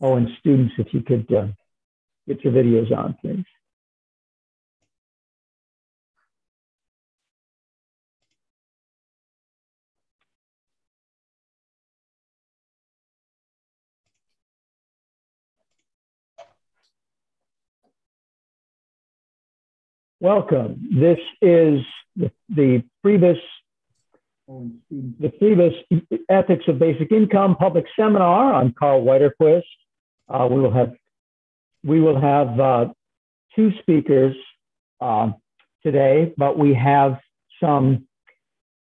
Oh, and students, if you could uh, get your videos on, please. Welcome. This is the, the FRIBIS, the FRIBIS Ethics of Basic Income public seminar. I'm Karl Widerquist. Uh, we will have we will have uh, two speakers uh, today, but we have some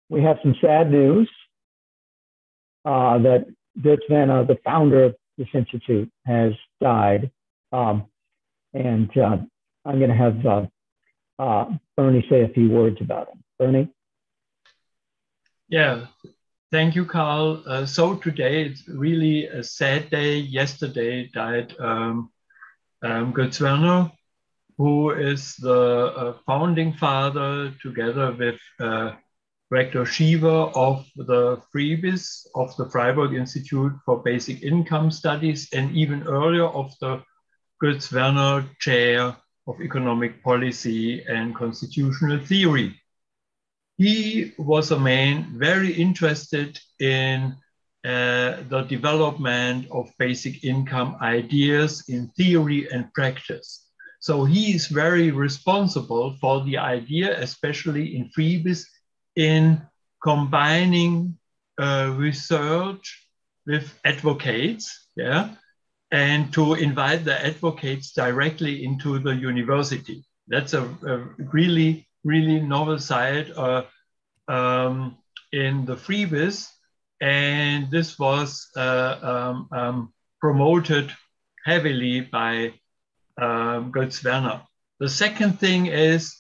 we have some sad news uh, that Götz Werner, the founder of this institute, has died, um, and uh, I'm going to have uh, Bernie say a few words about him. Bernie? Yeah, thank you, Karl. Uh, so today it's really a sad day. Yesterday died um, um, Götz Werner, who is the uh, founding father together with uh, Rector Schiewer of the FRIBIS of the Freiburg Institute for Basic Income Studies and even earlier of the Götz Werner Chair of economic policy and constitutional theory. He was a man very interested in uh, the development of basic income ideas in theory and practice. So he is very responsible for the idea, especially in FRIBIS, in combining uh, research with advocates, yeah, and to invite the advocates directly into the university. That's a, a really, really novel side uh, um, in the FRIBIS. And this was uh, um, um, promoted heavily by um, Götz Werner. The second thing is,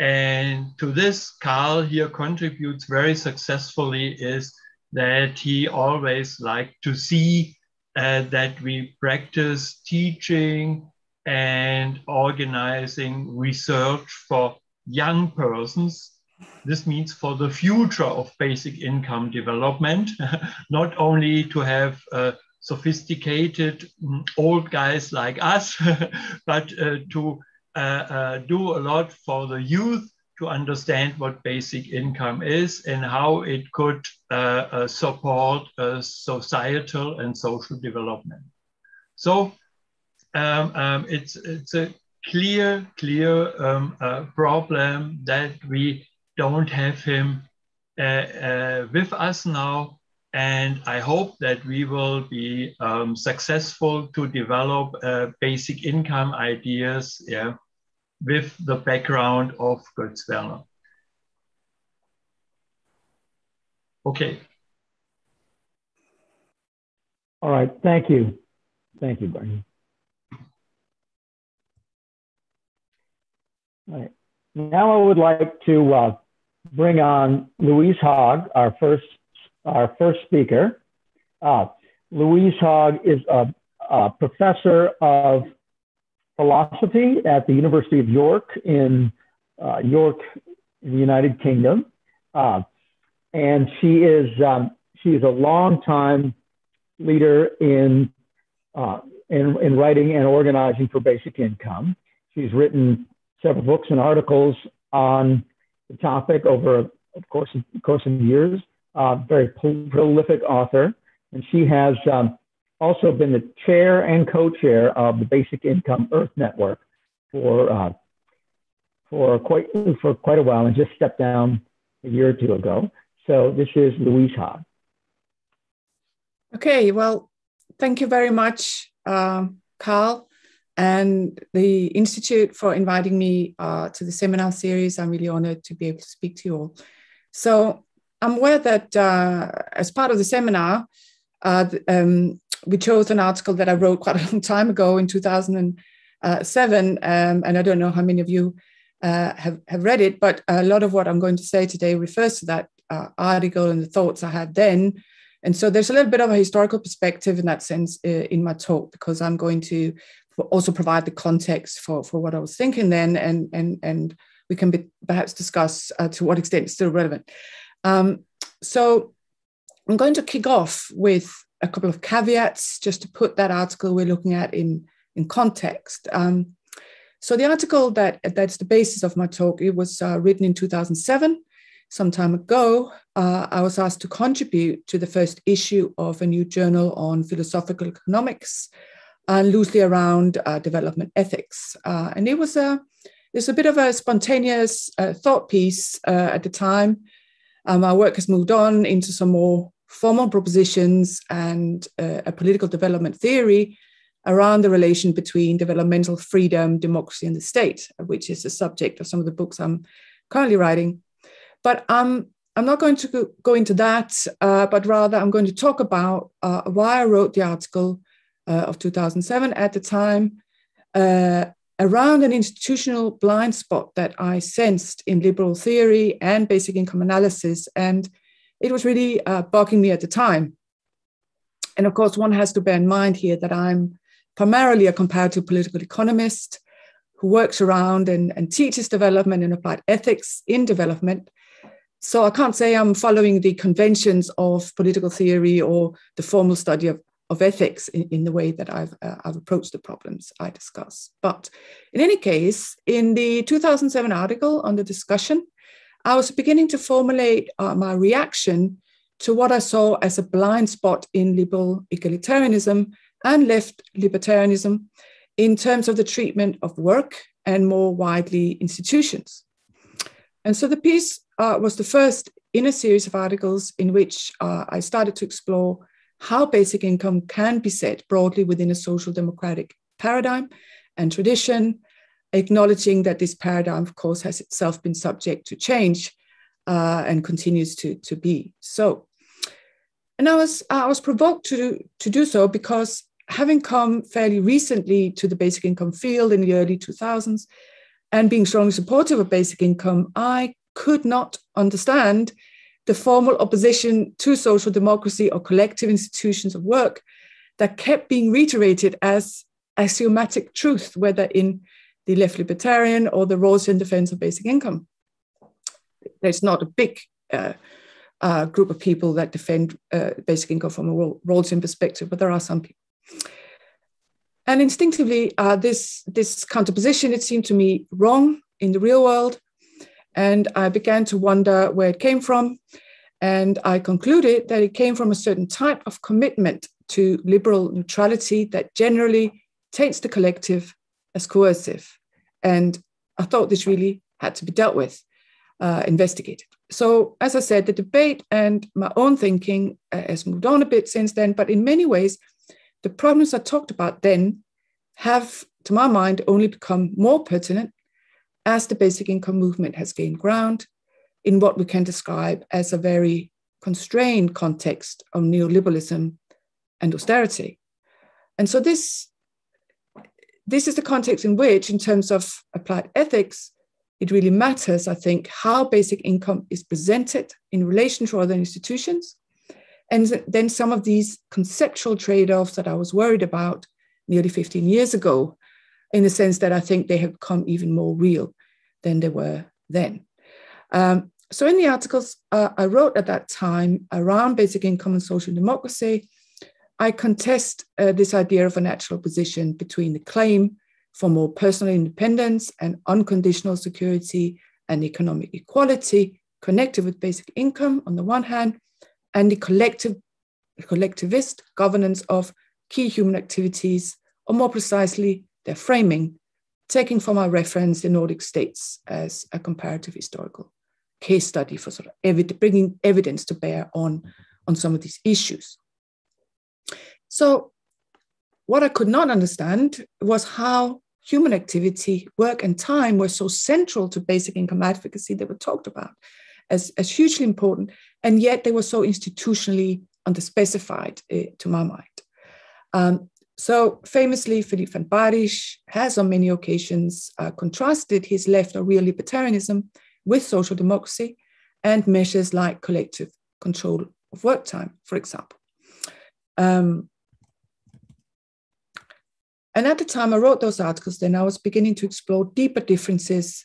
and to this, Karl here contributes very successfully, is that he always liked to see uh, that we practice teaching and organizing research for young persons. This means for the future of basic income development, not only to have uh, sophisticated mm, old guys like us, but uh, to uh, uh, do a lot for the youth to understand what basic income is and how it could uh, uh, support societal and social development. So um, um, it's, it's a clear, clear um, uh, problem that we don't have him uh, uh, with us now. And I hope that we will be um, successful to develop basic income ideas yeah, with the background of Götz Werner. Okay. All right, thank you. Thank you, Bernie. All right. Now I would like to uh, bring on Louise Haagh, our first, our first speaker. Uh, Louise Haagh is a, a professor of philosophy at the University of York in uh, York, in the United Kingdom. Uh, and she is, um, she is a long time leader in, uh, in, in writing and organizing for basic income. She's written several books and articles on topic over, of course, of course, in years. Uh, very prolific author, and she has um, also been the chair and co-chair of the Basic Income Earth Network for uh, for quite for quite a while, and just stepped down a year or two ago. So this is Louise Haagh. Okay, well, thank you very much, uh, Karl, and the Institute for inviting me uh, to the seminar series. I'm really honored to be able to speak to you all. So I'm aware that uh, as part of the seminar, uh, um, we chose an article that I wrote quite a long time ago in 2007, um, and I don't know how many of you uh, have, have read it, but a lot of what I'm going to say today refers to that uh, article and the thoughts I had then. And so there's a little bit of a historical perspective in that sense uh, in my talk, because I'm going to also provide the context for, for what I was thinking then, and, and, and we can be, perhaps discuss uh, to what extent it's still relevant. Um, so I'm going to kick off with a couple of caveats just to put that article we're looking at in, in context. Um, so the article that that's the basis of my talk, it was uh, written in 2007. Some time ago, uh, I was asked to contribute to the first issue of a new journal on philosophical economics, and loosely around uh, development ethics. Uh, and it was a it's a bit of a spontaneous uh, thought piece uh, at the time. Um, our work has moved on into some more formal propositions and uh, a political development theory around the relation between developmental freedom, democracy, and the state, which is the subject of some of the books I'm currently writing. But um, I'm not going to go, go into that, uh, but rather I'm going to talk about uh, why I wrote the article uh, of 2007 at the time uh, around an institutional blind spot that I sensed in liberal theory and basic income analysis. And it was really uh, bugging me at the time. And of course, one has to bear in mind here that I'm primarily a comparative political economist who works around and, and teaches development and applied ethics in development. So I can't say I'm following the conventions of political theory or the formal study of, of ethics in, in the way that I've, uh, I've approached the problems I discuss. But in any case, in the 2007 article on the discussion, I was beginning to formulate uh, my reaction to what I saw as a blind spot in liberal egalitarianism and left libertarianism in terms of the treatment of work and more widely institutions. And so the piece uh, was the first in a series of articles in which uh, I started to explore how basic income can be set broadly within a social democratic paradigm and tradition, acknowledging that this paradigm, of course, has itself been subject to change uh, and continues to, to be so. And I was, I was provoked to, to do so because having come fairly recently to the basic income field in the early 2000s and being strongly supportive of basic income, I could not understand the formal opposition to social democracy or collective institutions of work that kept being reiterated as axiomatic truth, whether in the left libertarian or the Rawlsian defense of basic income. There's not a big uh, uh, group of people that defend uh, basic income from a Rawlsian perspective, but there are some people. And instinctively, uh, this, this counterposition, it seemed to me wrong in the real world. And I began to wonder where it came from. And I concluded that it came from a certain type of commitment to liberal neutrality that generally taints the collective as coercive. And I thought this really had to be dealt with, uh, investigated. So, as I said, the debate and my own thinking uh, has moved on a bit since then, but in many ways, the problems I talked about then have, to my mind, only become more pertinent as the basic income movement has gained ground in what we can describe as a very constrained context of neoliberalism and austerity. And so this, this is the context in which, in terms of applied ethics, it really matters, I think, how basic income is presented in relation to other institutions and then some of these conceptual trade offs that I was worried about nearly 15 years ago, in the sense that I think they have become even more real than they were then. Um, so, in the articles uh, I wrote at that time around basic income and social democracy, I contest uh, this idea of a natural position between the claim for more personal independence and unconditional security and economic equality connected with basic income on the one hand, and the collective, collectivist governance of key human activities, or more precisely, their framing, taking from our reference the Nordic states as a comparative historical case study for sort of bringing evidence to bear on, on some of these issues. So, what I could not understand was how human activity, work, and time were so central to basic income advocacy that were talked about as, as hugely important, and yet they were so institutionally underspecified uh, to my mind. Um, so famously, Philippe Van Parijs has on many occasions uh, contrasted his left or real libertarianism with social democracy and measures like collective control of work time, for example. Um, and at the time I wrote those articles, then I was beginning to explore deeper differences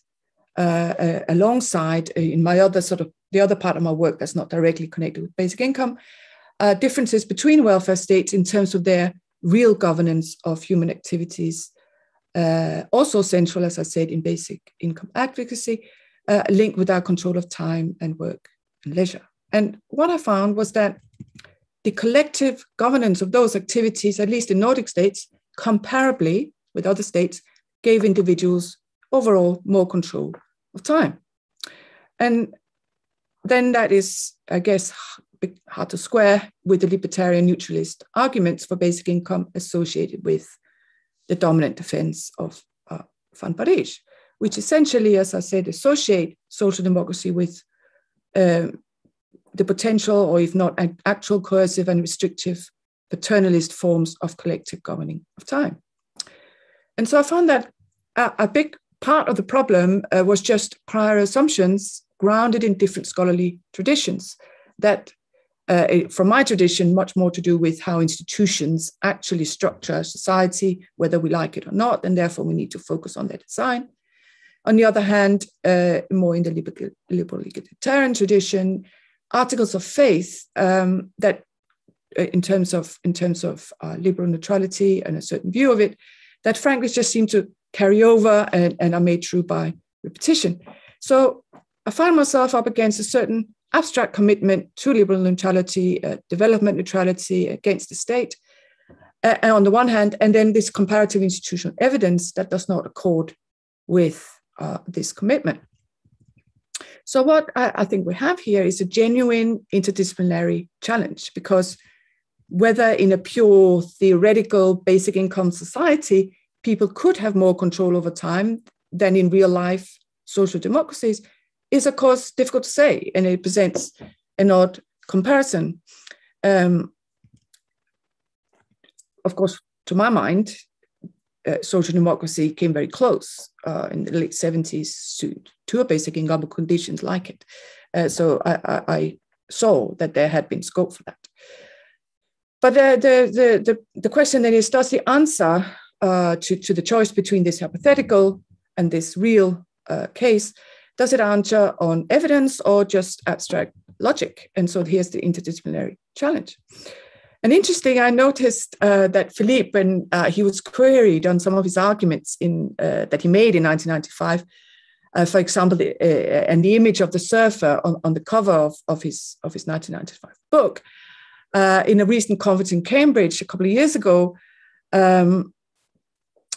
uh, uh, alongside uh, in my other sort of the other part of my work that's not directly connected with basic income, uh, differences between welfare states in terms of their real governance of human activities. Uh, also central, as I said, in basic income advocacy, uh, linked with our control of time and work and leisure. And what I found was that the collective governance of those activities, at least in Nordic states, comparably with other states, gave individuals overall more control of time. And then that is, I guess, hard to square with the libertarian neutralist arguments for basic income associated with the dominant defense of uh, Van Parijs, which essentially, as I said, associate social democracy with uh, the potential, or if not actual, coercive and restrictive paternalist forms of collective governing of time. And so I found that a, a big part of the problem uh, was just prior assumptions grounded in different scholarly traditions that uh, from my tradition, much more to do with how institutions actually structure society, whether we like it or not, and therefore we need to focus on their design. On the other hand, uh, more in the liberal, liberal egalitarian tradition, articles of faith um, that, uh, in terms of in terms of uh, liberal neutrality and a certain view of it, that frankly just seem to carry over and, and are made true by repetition. So I find myself up against a certain abstract commitment to liberal neutrality, uh, development neutrality against the state, uh, on the one hand, and then this comparative institutional evidence that does not accord with uh, this commitment. So, what I, I, think we have here is a genuine interdisciplinary challenge because whether in a pure theoretical basic income society, people could have more control over time than in real life social democracies, is, of course, difficult to say, and it presents an odd comparison. Um, of course, to my mind, uh, social democracy came very close uh, in the late 70s to, to a basic income conditions like it. Uh, so I, I, I, saw that there had been scope for that. But the, the, the, the, question then is does the answer uh, to, to the choice between this hypothetical and this real uh, case does it answer on evidence or just abstract logic? And so here's the interdisciplinary challenge. And interesting, I noticed uh, that Philippe, when uh, he was queried on some of his arguments in, uh, that he made in 1995, uh, for example, uh, and the image of the surfer on, on the cover of, of, his, of his 1995 book, uh, in a recent conference in Cambridge a couple of years ago, um,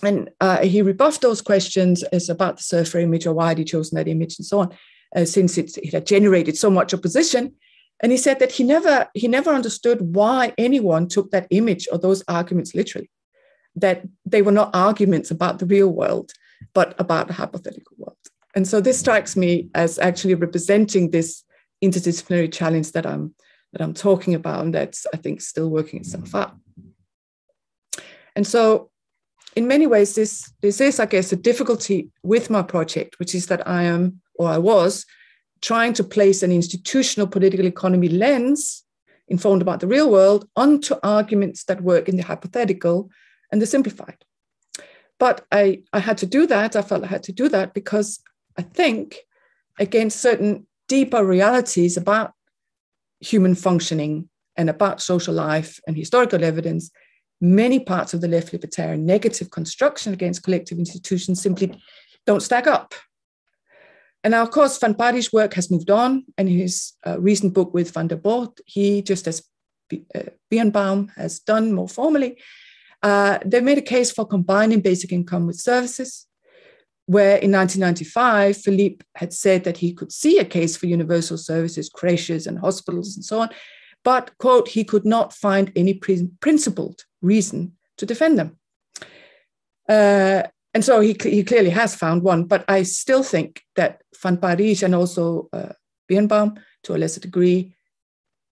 and uh, he rebuffed those questions as about the surfer image or why had he chosen that image and so on, uh, since it, it, had generated so much opposition. And he said that he never he never understood why anyone took that image or those arguments literally, that they were not arguments about the real world, but about the hypothetical world. And so this strikes me as actually representing this interdisciplinary challenge that I'm that I'm talking about, and that's I think still working itself out. And so in many ways, this, this is, I guess, a difficulty with my project, which is that I am, or I was, trying to place an institutional political economy lens informed about the real world onto arguments that work in the hypothetical and the simplified. But I, I had to do that. I felt I had to do that because I think against certain deeper realities about human functioning and about social life and historical evidence, many parts of the left libertarian negative construction against collective institutions simply don't stack up. And now, of course, Van Parijs' work has moved on, and his uh, recent book with Vanderborght, he, just as B- uh, Birnbaum has done more formally, uh, they made a case for combining basic income with services, where in 1995, Philippe had said that he could see a case for universal services, creches and hospitals and so on, but, quote, he could not find any principled reason to defend them. Uh, and so he, he clearly has found one, but I still think that Van Parijs and also uh, Birnbaum, to a lesser degree,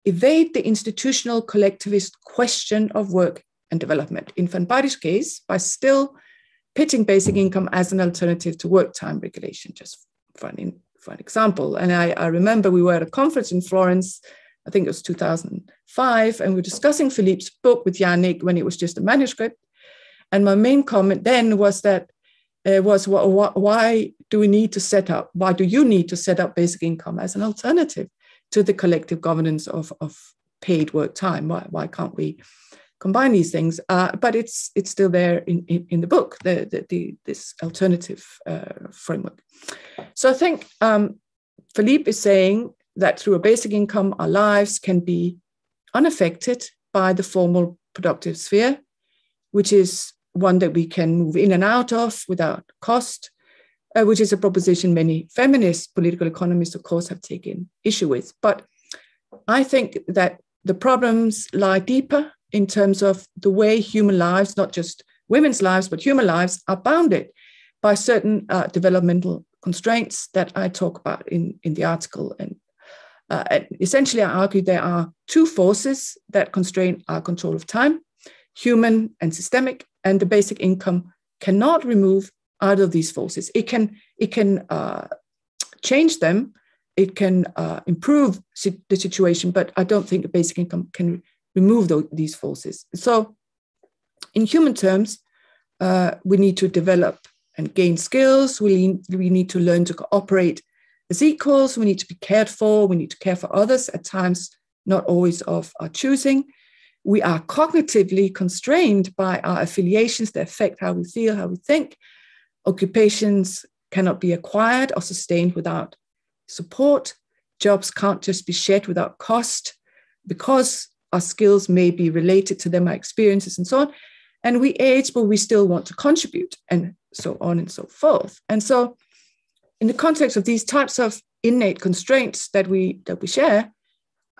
evade the institutional collectivist question of work and development. In Van Parijs' case, by still pitching basic income as an alternative to work time regulation, just for an, for an example. And I, I remember we were at a conference in Florence I think it was 2005, and we were discussing Philippe's book with Yannick when it was just a manuscript. And my main comment then was that uh, was wh- wh- why do we need to set up? Why do you need to set up basic income as an alternative to the collective governance of, of paid work time. Why, why can't we combine these things? Uh, but it's it's still there in, in, in the book, the, the, the this alternative uh, framework. So I think um, Philippe is saying that through a basic income, our lives can be unaffected by the formal productive sphere, which is one that we can move in and out of without cost, uh, which is a proposition many feminist political economists, of course, have taken issue with. But I think that the problems lie deeper in terms of the way human lives, not just women's lives, but human lives, are bounded by certain uh, developmental constraints that I talk about in, in the article. And uh, essentially, I argue there are two forces that constrain our control of time human and systemic, and the basic income cannot remove either of these forces. It can, it can uh, change them, it can uh, improve the situation, but I don't think a basic income can remove these forces. So, in human terms, uh, we need to develop and gain skills. We, we need to learn to cooperate as equals. We need to be cared for. We need to care for others at times, not always of our choosing. We are cognitively constrained by our affiliations that affect how we feel, how we think. Occupations cannot be acquired or sustained without support. Jobs can't just be shed without cost because our skills may be related to them, our experiences, and so on. And we age, but we still want to contribute, and so on and so forth. And so, in the context of these types of innate constraints that we that we share,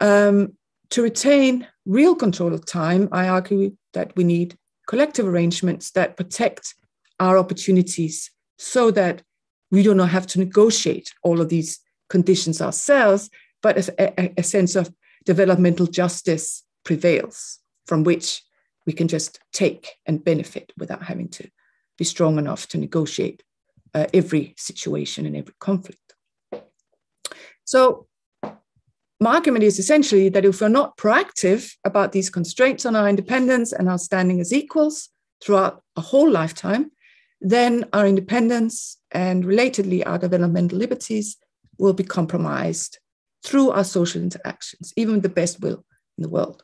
um, to retain real control of time, I argue that we need collective arrangements that protect our opportunities so that we do not have to negotiate all of these conditions ourselves, but a, a, sense of developmental justice prevails from which we can just take and benefit without having to be strong enough to negotiate uh, every situation and every conflict. So, my argument is essentially that if we're not proactive about these constraints on our independence and our standing as equals throughout a whole lifetime, then our independence and relatedly our developmental liberties will be compromised through our social interactions, even with the best will in the world.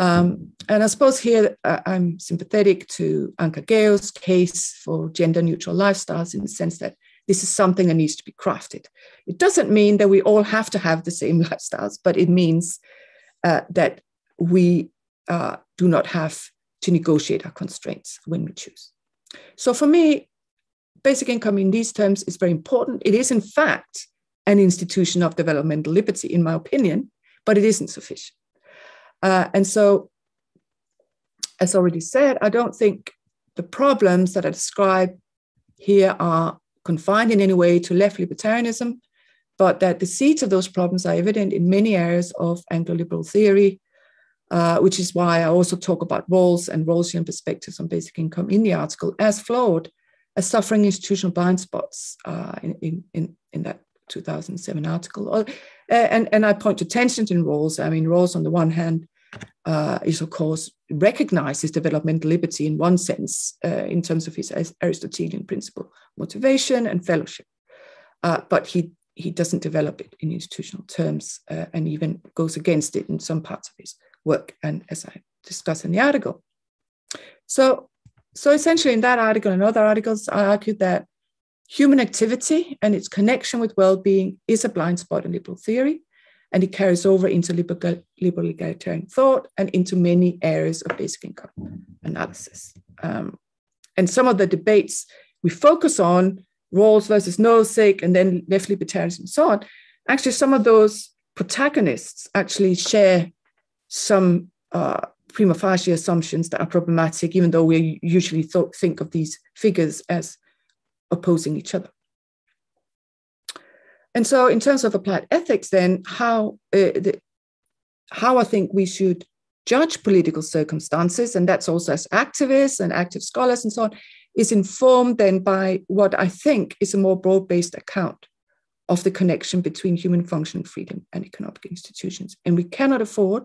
Um, and I suppose here uh, I'm sympathetic to Anca Gheaus's case for gender neutral lifestyles in the sense that this is something that needs to be crafted. It doesn't mean that we all have to have the same lifestyles, but it means uh, that we uh, do not have to negotiate our constraints when we choose. So for me, basic income in these terms is very important. It is, in fact, an institution of developmental liberty, in my opinion, but it isn't sufficient. Uh, and so, as already said, I don't think the problems that I describe here are confined in any way to left libertarianism, but that the seeds of those problems are evident in many areas of Anglo liberal theory, uh, which is why I also talk about Rawls and Rawlsian perspectives on basic income in the article as flawed as suffering institutional blind spots uh, in, in, in that 2007 article. Uh, and, and I point to tensions in Rawls. I mean, Rawls, on the one hand, uh, is of course recognizes developmental liberty in one sense uh, in terms of his Aristotelian principle, motivation and fellowship. Uh, but he he doesn't develop it in institutional terms uh, and even goes against it in some parts of his work, and as I discuss in the article. So, so essentially, in that article and other articles, I argued that human activity and its connection with well-being is a blind spot in liberal theory, and it carries over into liberal, liberal egalitarian thought and into many areas of basic income analysis. Um, and some of the debates we focus on, Rawls versus Nozick, and then left libertarians and so on, actually some of those protagonists actually share some uh, prima facie assumptions that are problematic, even though we usually th- think of these figures as opposing each other. And so, in terms of applied ethics, then how uh, the, how I think we should judge political circumstances, and that's also as activists and active scholars and so on, is informed then by what I think is a more broad-based account of the connection between human function, freedom and economic institutions. And we cannot afford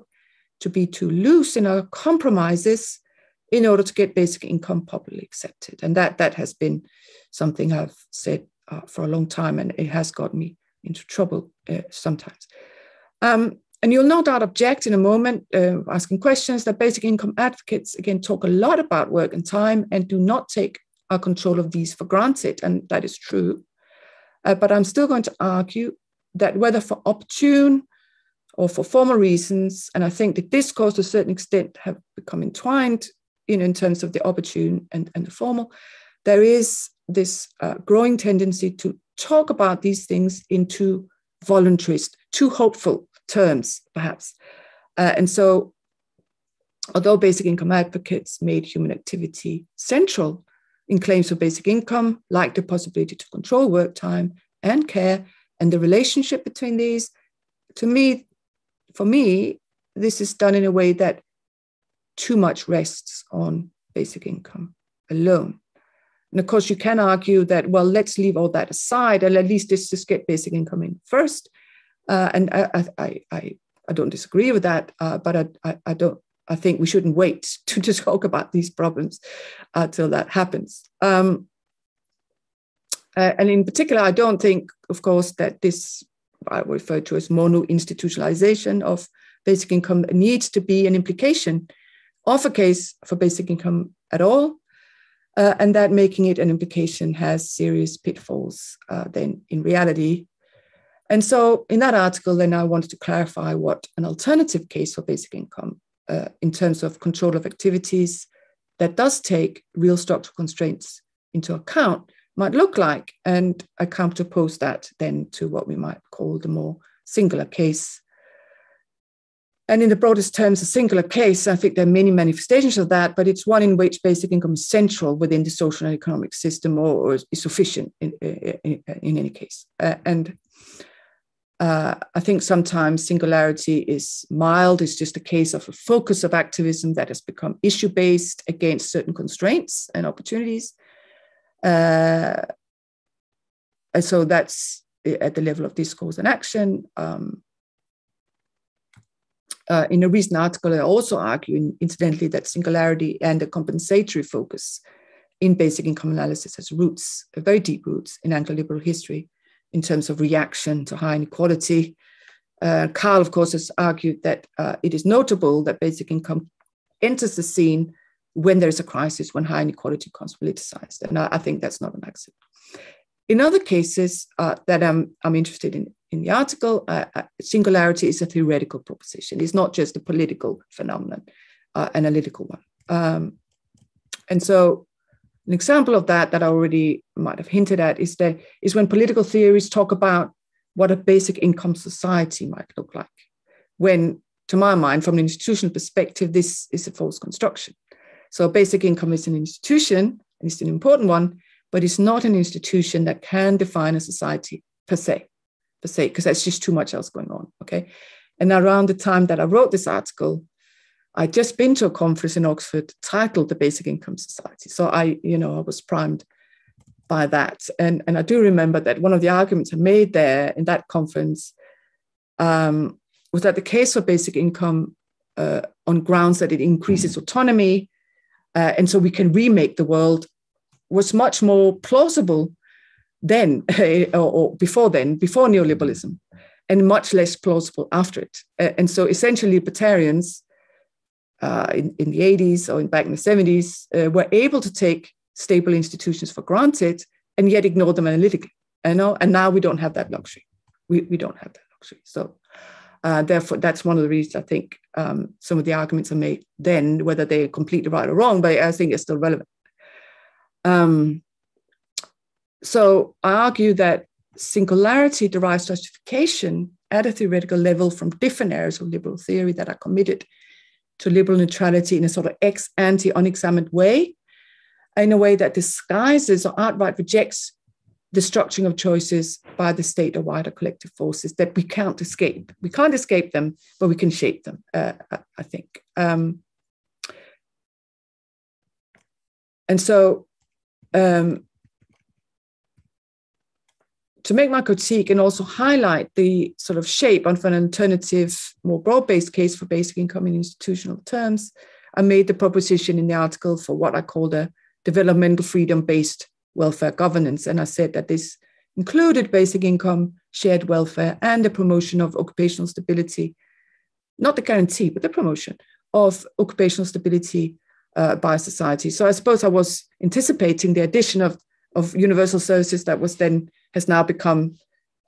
to be too loose in our compromises in order to get basic income popularly accepted. And that, that has been something I've said uh, for a long time, and it has got me into trouble uh, sometimes. Um, and you'll no doubt object in a moment, uh, asking questions that basic income advocates, again, talk a lot about work and time and do not take our control of these for granted. And that is true. Uh, but I'm still going to argue that whether for opportune or for formal reasons, and I think the discourse to a certain extent have become entwined you know, in terms of the opportune and, and the formal, there is this uh, growing tendency to talk about these things into voluntarist, too hopeful terms, perhaps. Uh, and so, although basic income advocates made human activity central in claims for basic income, like the possibility to control work time and care and the relationship between these, to me, for me, this is done in a way that too much rests on basic income alone. And of course, you can argue that, well, let's leave all that aside and at least let's just get basic income in first. Uh, and I, I, I, I, don't disagree with that, uh, but I, I, I, don't. I think we shouldn't wait to, to talk about these problems until that happens. Um, uh, and in particular, I don't think, of course, that this I refer to as mono institutionalization of basic income needs to be an implication of a case for basic income at all. Uh, and that making it an implication has serious pitfalls uh, then in reality. And so in that article, then I wanted to clarify what an alternative case for basic income uh, in terms of control of activities that does take real structural constraints into account might look like. And I counterpose that then to what we might call the more singular case and in the broadest terms, a singular case, I think there are many manifestations of that, but it's one in which basic income is central within the social and economic system or, or is sufficient in, in, in any case. Uh, and uh, I think sometimes singularity is mild, it's just a case of a focus of activism that has become issue based against certain constraints and opportunities. Uh, and so that's at the level of discourse and action. Um, uh, in a recent article, I also argue, incidentally, that singularity and a compensatory focus in basic income analysis has roots, very deep roots in Anglo-liberal history in terms of reaction to high inequality. Uh, Karl, of course, has argued that uh, it is notable that basic income enters the scene when there's a crisis, when high inequality becomes politicized. And I, I think that's not an accident. In other cases uh, that I'm, I'm interested in, in the article, uh, uh, singularity is a theoretical proposition. It's not just a political phenomenon, uh, analytical one. Um, and so, an example of that that I already might have hinted at is that is when political theories talk about what a basic income society might look like. When, to my mind, from an institutional perspective, this is a false construction. So, basic income is an institution, and it's an important one, but it's not an institution that can define a society per se per se, because there's just too much else going on. Okay. And around the time that I wrote this article, I'd just been to a conference in Oxford titled the Basic Income Society. So I, you know, I was primed by that. And, and I do remember that one of the arguments I made there in that conference um, was that the case for basic income uh, on grounds that it increases autonomy uh, and so we can remake the world was much more plausible then or, or before then, before neoliberalism, and much less plausible after it. And so essentially, libertarians uh, in, in the 80s or in back in the 70s uh, were able to take stable institutions for granted and yet ignore them analytically. You know? And now we don't have that luxury. We, we don't have that luxury. So uh, therefore, that's one of the reasons I think um, some of the arguments are made then, whether they're completely right or wrong, but I think it's still relevant. Um, so I argue that singularity derives justification at a theoretical level from different areas of liberal theory that are committed to liberal neutrality in a sort of ex ante unexamined way, in a way that disguises or outright rejects the structuring of choices by the state or wider collective forces that we can't escape. We can't escape them, but we can shape them, uh, I think. Um, and so um, to make my critique and also highlight the sort of shape of an alternative, more broad based case for basic income in institutional terms, I made the proposition in the article for what I called a developmental freedom based welfare governance. And I said that this included basic income, shared welfare, and the promotion of occupational stability not the guarantee, but the promotion of occupational stability uh, by society. So I suppose I was anticipating the addition of, of universal services that was then has now become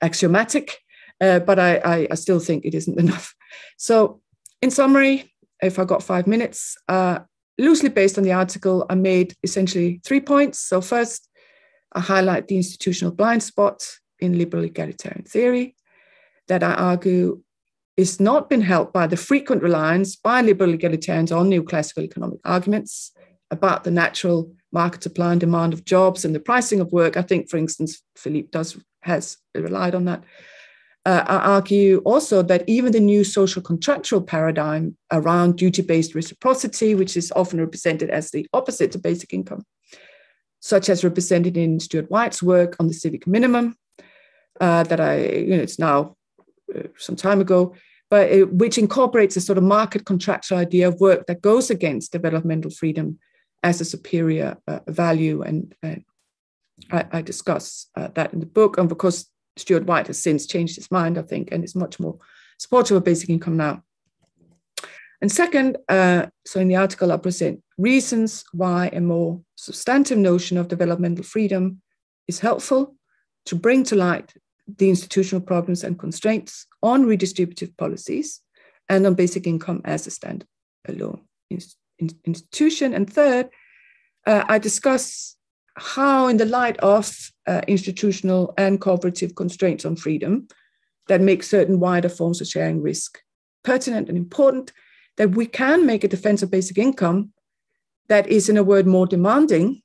axiomatic, uh, but I, I, I, still think it isn't enough. So in summary, if I got five minutes, uh, loosely based on the article, I made essentially three points. So first, I highlight the institutional blind spot in liberal egalitarian theory that I argue is not been helped by the frequent reliance by liberal egalitarians on neoclassical economic arguments about the natural market supply and demand of jobs and the pricing of work. I think, for instance, Philippe does has relied on that. Uh, I argue also that even the new social contractual paradigm around duty-based reciprocity, which is often represented as the opposite to basic income, such as represented in Stuart White's work on the civic minimum, uh, that I, you know, it's now uh, some time ago, but it, which incorporates a sort of market contractual idea of work that goes against developmental freedom as a superior uh, value. And, I, I, discuss uh, that in the book. And because Stuart White has since changed his mind, I think, and is much more supportive of basic income now. And second, uh, so in the article, I present reasons why a more substantive notion of developmental freedom is helpful to bring to light the institutional problems and constraints on redistributive policies and on basic income as a standalone institution. And third, uh, I discuss how, in the light of uh, institutional and cooperative constraints on freedom that make certain wider forms of sharing risk pertinent and important, that we can make a defense of basic income that is, in a word, more demanding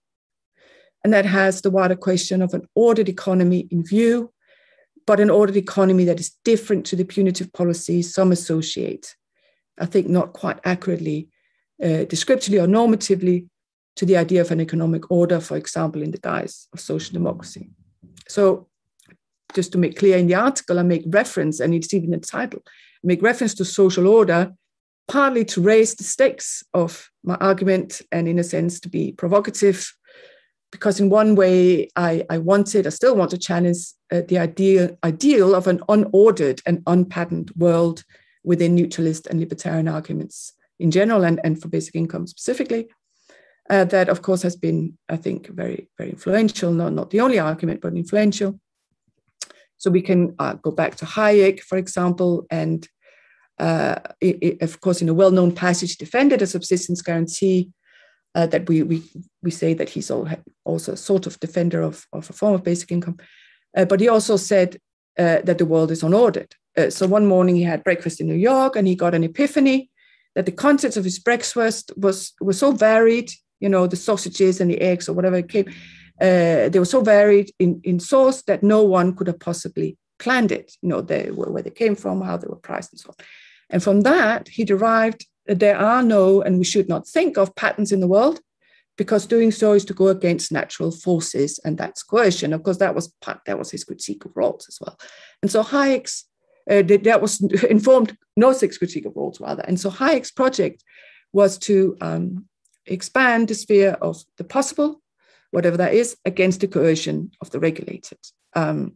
and that has the wider question of an ordered economy in view but an ordered economy that is different to the punitive policies some associate, I think not quite accurately, uh, descriptively or normatively, to the idea of an economic order, for example, in the guise of social democracy. So, just to make clear in the article, I make reference, and it's even in the title, I make reference to social order, partly to raise the stakes of my argument and, in a sense, to be provocative because in one way I, I wanted, I still want to challenge uh, the ideal, ideal of an unordered and unpatterned world within neutralist and libertarian arguments in general and, and for basic income specifically. Uh, that, of course, has been, I think, very, very influential, not, not the only argument, but influential. So we can uh, go back to Hayek, for example, and uh, it, it, of course, in a well known passage, defended a subsistence guarantee uh, that we, we, we say that he's also a sort of defender of, of a form of basic income. Uh, but he also said uh, that the world is unordered. Uh, so one morning he had breakfast in New York and he got an epiphany that the contents of his breakfast was, was so varied, you know, the sausages and the eggs or whatever it came, uh, they were so varied in, in source that no one could have possibly planned it, you know, they, were where they came from, how they were priced and so on. And from that, he derived that there are no, and we should not think of patterns in the world, because doing so is to go against natural forces, and that's coercion. Of course, that was part, that was his critique of Rawls as well. And so Hayek's uh, that was informed Nozick's critique of Rawls rather. And so Hayek's project was to um, expand the sphere of the possible, whatever that is, against the coercion of the regulated. Um,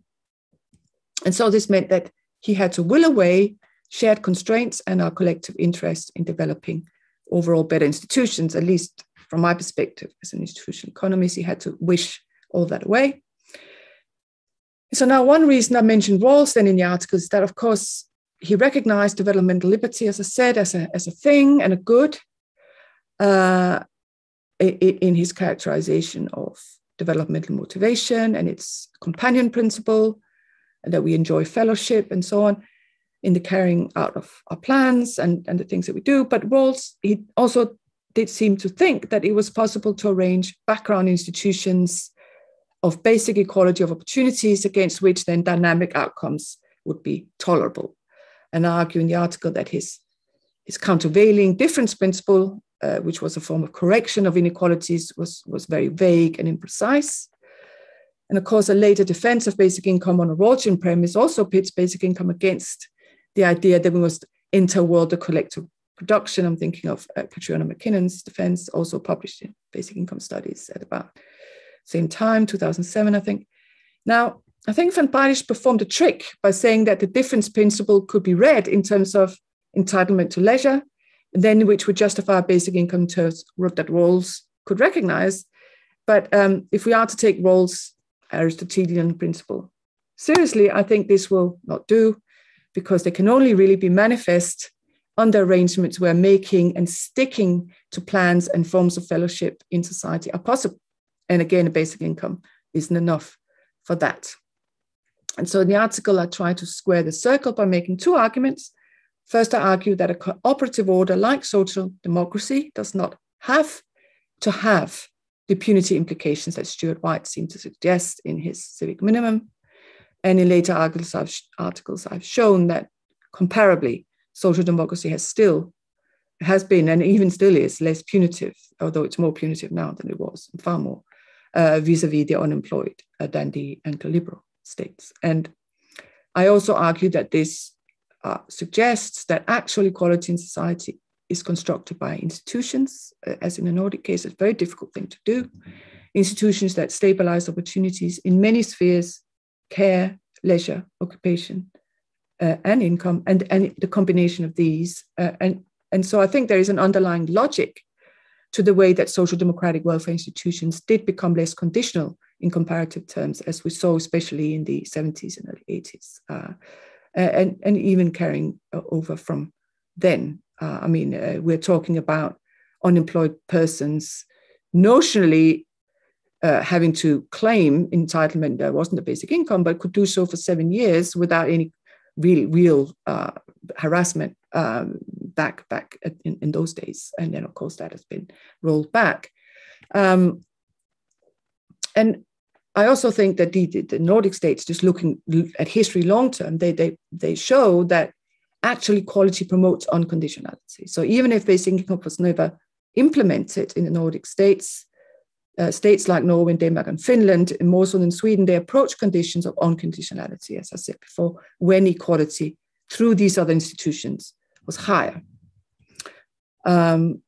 and so this meant that he had to will away shared constraints and our collective interest in developing overall better institutions, at least from my perspective as an institutional economist, he had to wish all that away. So now one reason I mentioned Rawls then in the article is that, of course, he recognized developmental liberty, as I said, as a, as a thing and a good uh, in his characterization of developmental motivation and its companion principle, and that we enjoy fellowship and so on in the carrying out of our plans and, and the things that we do. But Rawls, he also did seem to think that it was possible to arrange background institutions of basic equality of opportunities against which then dynamic outcomes would be tolerable. And I argue in the article that his, his countervailing difference principle, uh, which was a form of correction of inequalities, was, was very vague and imprecise. And of course, a later defense of basic income on a Rawlsian premise also pits basic income against the idea that we must enter world of collective production. I'm thinking of uh, Catriona McKinnon's defense, also published in Basic Income Studies at about same time, 2007, I think. Now, I think Van Parijs performed a trick by saying that the difference principle could be read in terms of entitlement to leisure, then which would justify basic income terms that Rawls could recognize. But um, if we are to take Rawls' Aristotelian principle seriously, I think this will not do because they can only really be manifest under arrangements where making and sticking to plans and forms of fellowship in society are possible. And again, a basic income isn't enough for that. And so in the article, I try to square the circle by making two arguments. First, I argue that a cooperative order like social democracy does not have to have the punitive implications that Stuart White seemed to suggest in his civic minimum. And in later articles I've, articles, I've shown that comparably, social democracy has still has been and even still is less punitive, although it's more punitive now than it was, far more, vis-a-vis the unemployed uh, than the anti-liberal states. And I also argue that this uh, suggests that actual equality in society is constructed by institutions, uh, as in the Nordic case, a very difficult thing to do. Institutions that stabilize opportunities in many spheres care, leisure, occupation, uh, and income, and, and the combination of these. Uh, and, and so I think there is an underlying logic to the way that social democratic welfare institutions did become less conditional in comparative terms, as we saw especially in the 70s and early 80s, uh, and, and even carrying uh, over from then. Uh, I mean, uh, we're talking about unemployed persons notionally uh, having to claim entitlement. There wasn't a basic income, but could do so for seven years without any really real uh, harassment um, back back in, in, those days. And then, of course, that has been rolled back. Um, and I also think that the, the, Nordic states, just looking at history long term, they, they, they show that actually equality promotes unconditionality. So even if income was never implemented in the Nordic states, uh, states like Norway, Denmark, and Finland, and more so than Sweden, they approach conditions of unconditionality, as I said before, when equality through these other institutions was higher. Um,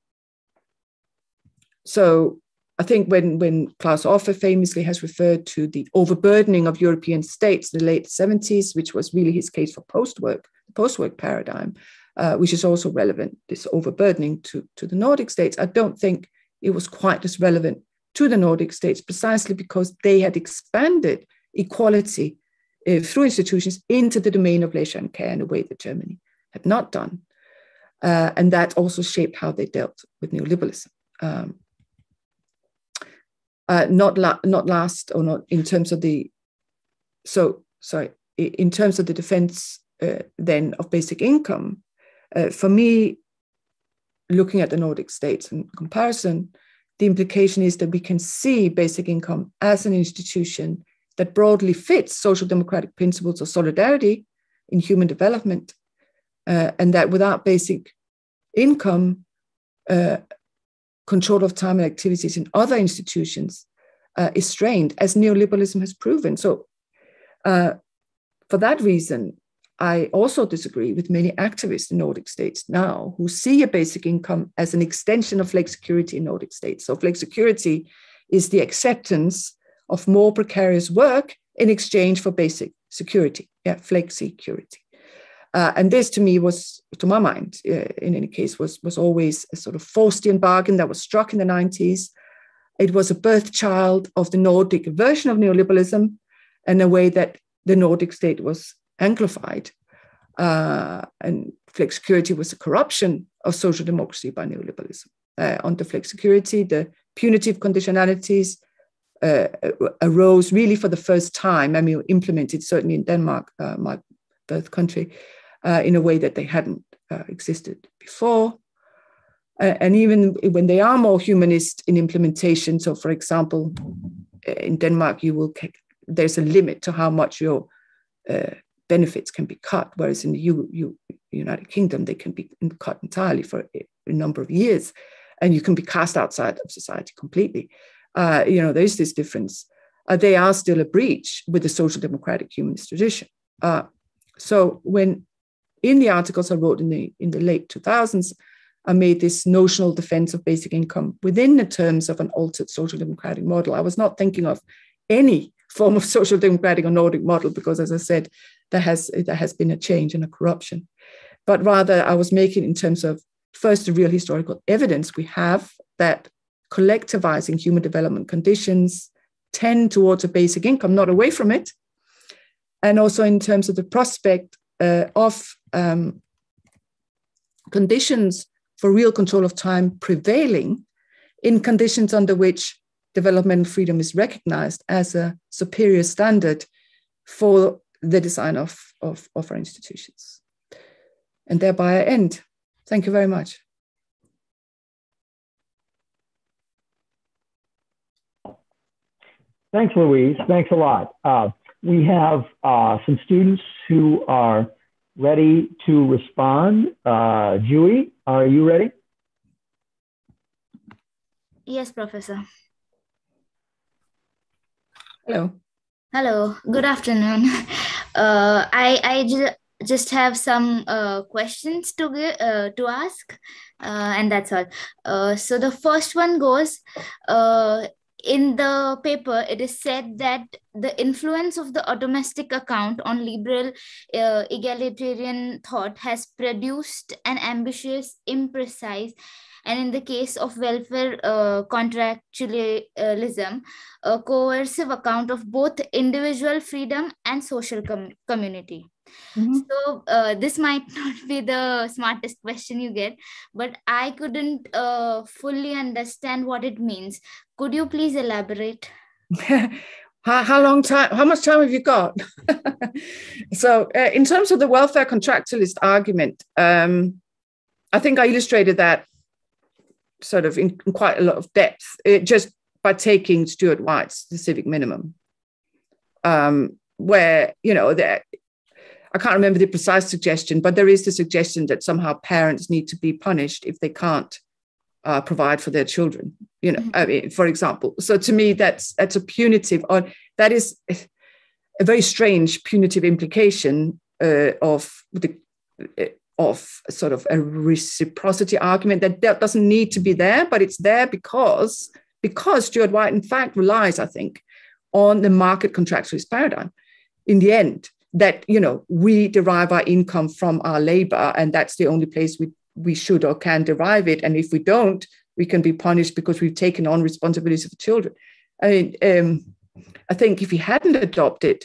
so I think when, when Claus Offe famously has referred to the overburdening of European states in the late 70s, which was really his case for post-work, the post-work paradigm, uh, which is also relevant, this overburdening to, to the Nordic states, I don't think it was quite as relevant to the Nordic states precisely because they had expanded equality uh, through institutions into the domain of leisure and care in a way that Germany had not done. Uh, and that also shaped how they dealt with neoliberalism. Um, uh, not, la- not last or not in terms of the, so sorry, in terms of the defense uh, then of basic income, uh, for me, looking at the Nordic states in comparison, the implication is that we can see basic income as an institution that broadly fits social democratic principles of solidarity in human development, uh, and that without basic income, uh, control of time and activities in other institutions uh, is strained, as neoliberalism has proven. So, uh, for that reason, I also disagree with many activists in Nordic states now who see a basic income as an extension of flexicurity in Nordic states. So, flexicurity is the acceptance of more precarious work in exchange for basic security. Yeah, flexicurity. Uh, and this, to me, was, to my mind, uh, in any case, was was always a sort of Faustian bargain that was struck in the 90s. It was a birth child of the Nordic version of neoliberalism, in a way that the Nordic state was Anglified. Uh, and flexicurity was a corruption of social democracy by neoliberalism. Uh, under flexicurity, the punitive conditionalities uh, arose really for the first time. I mean, implemented certainly in Denmark, uh, my birth country, uh, in a way that they hadn't uh, existed before. and even when they are more humanist in implementation, so for example, in Denmark, you will there's a limit to how much your benefits can be cut, whereas in the U, U, United Kingdom, they can be cut entirely for a, a, number of years, and you can be cast outside of society completely. Uh, you know, there's this difference. Uh, they are still a breach with the social democratic humanist tradition. Uh, so when in the articles I wrote in the in the late 2000s, I made this notional defense of basic income within the terms of an altered social democratic model. I was not thinking of any form of social democratic or Nordic model because, as I said, there has there has been a change and a corruption. but rather I was making in terms of first the real historical evidence we have that collectivizing human development conditions tend towards a basic income, not away from it. And also in terms of the prospect of um, conditions for real control of time prevailing in conditions under which development freedom is recognized as a superior standard for the design of, of, of our institutions. And thereby I end. Thank you very much. Thanks, Louise. Thanks a lot. Uh, we have uh, some students who are ready to respond. Uh, Jui, are you ready? Yes, Professor. Hello. Hello. Good afternoon. Uh, I I ju- just have some uh, questions to get, uh, to ask, uh, and that's all. Uh, so the first one goes. In the paper, it is said that the influence of the atomistic account on liberal uh, egalitarian thought has produced an ambitious, imprecise, and in the case of welfare uh, contractualism, a coercive account of both individual freedom and social com- community. Mm-hmm. So uh, this might not be the smartest question you get, but I couldn't uh, fully understand what it means. Could you please elaborate? how, how long time? How much time have you got? so, uh, in terms of the welfare contractualist argument, um, I think I illustrated that sort of in, in quite a lot of depth, it, just by taking Stuart White's the civic minimum, um, where you know that I can't remember the precise suggestion, but there is the suggestion that somehow parents need to be punished if they can't uh, provide for their children. You know, mm-hmm. I mean, for example. So to me, that's that's a punitive, or that is a very strange punitive implication uh, of the uh, of sort of a reciprocity argument that, that doesn't need to be there, but it's there because because Stuart White, in fact, relies, I think, on the market contractualist paradigm. In the end, that you know we derive our income from our labor and that's the only place we we should or can derive it and if we don't we can be punished because we've taken on responsibilities for children i mean um, i think if he hadn't adopted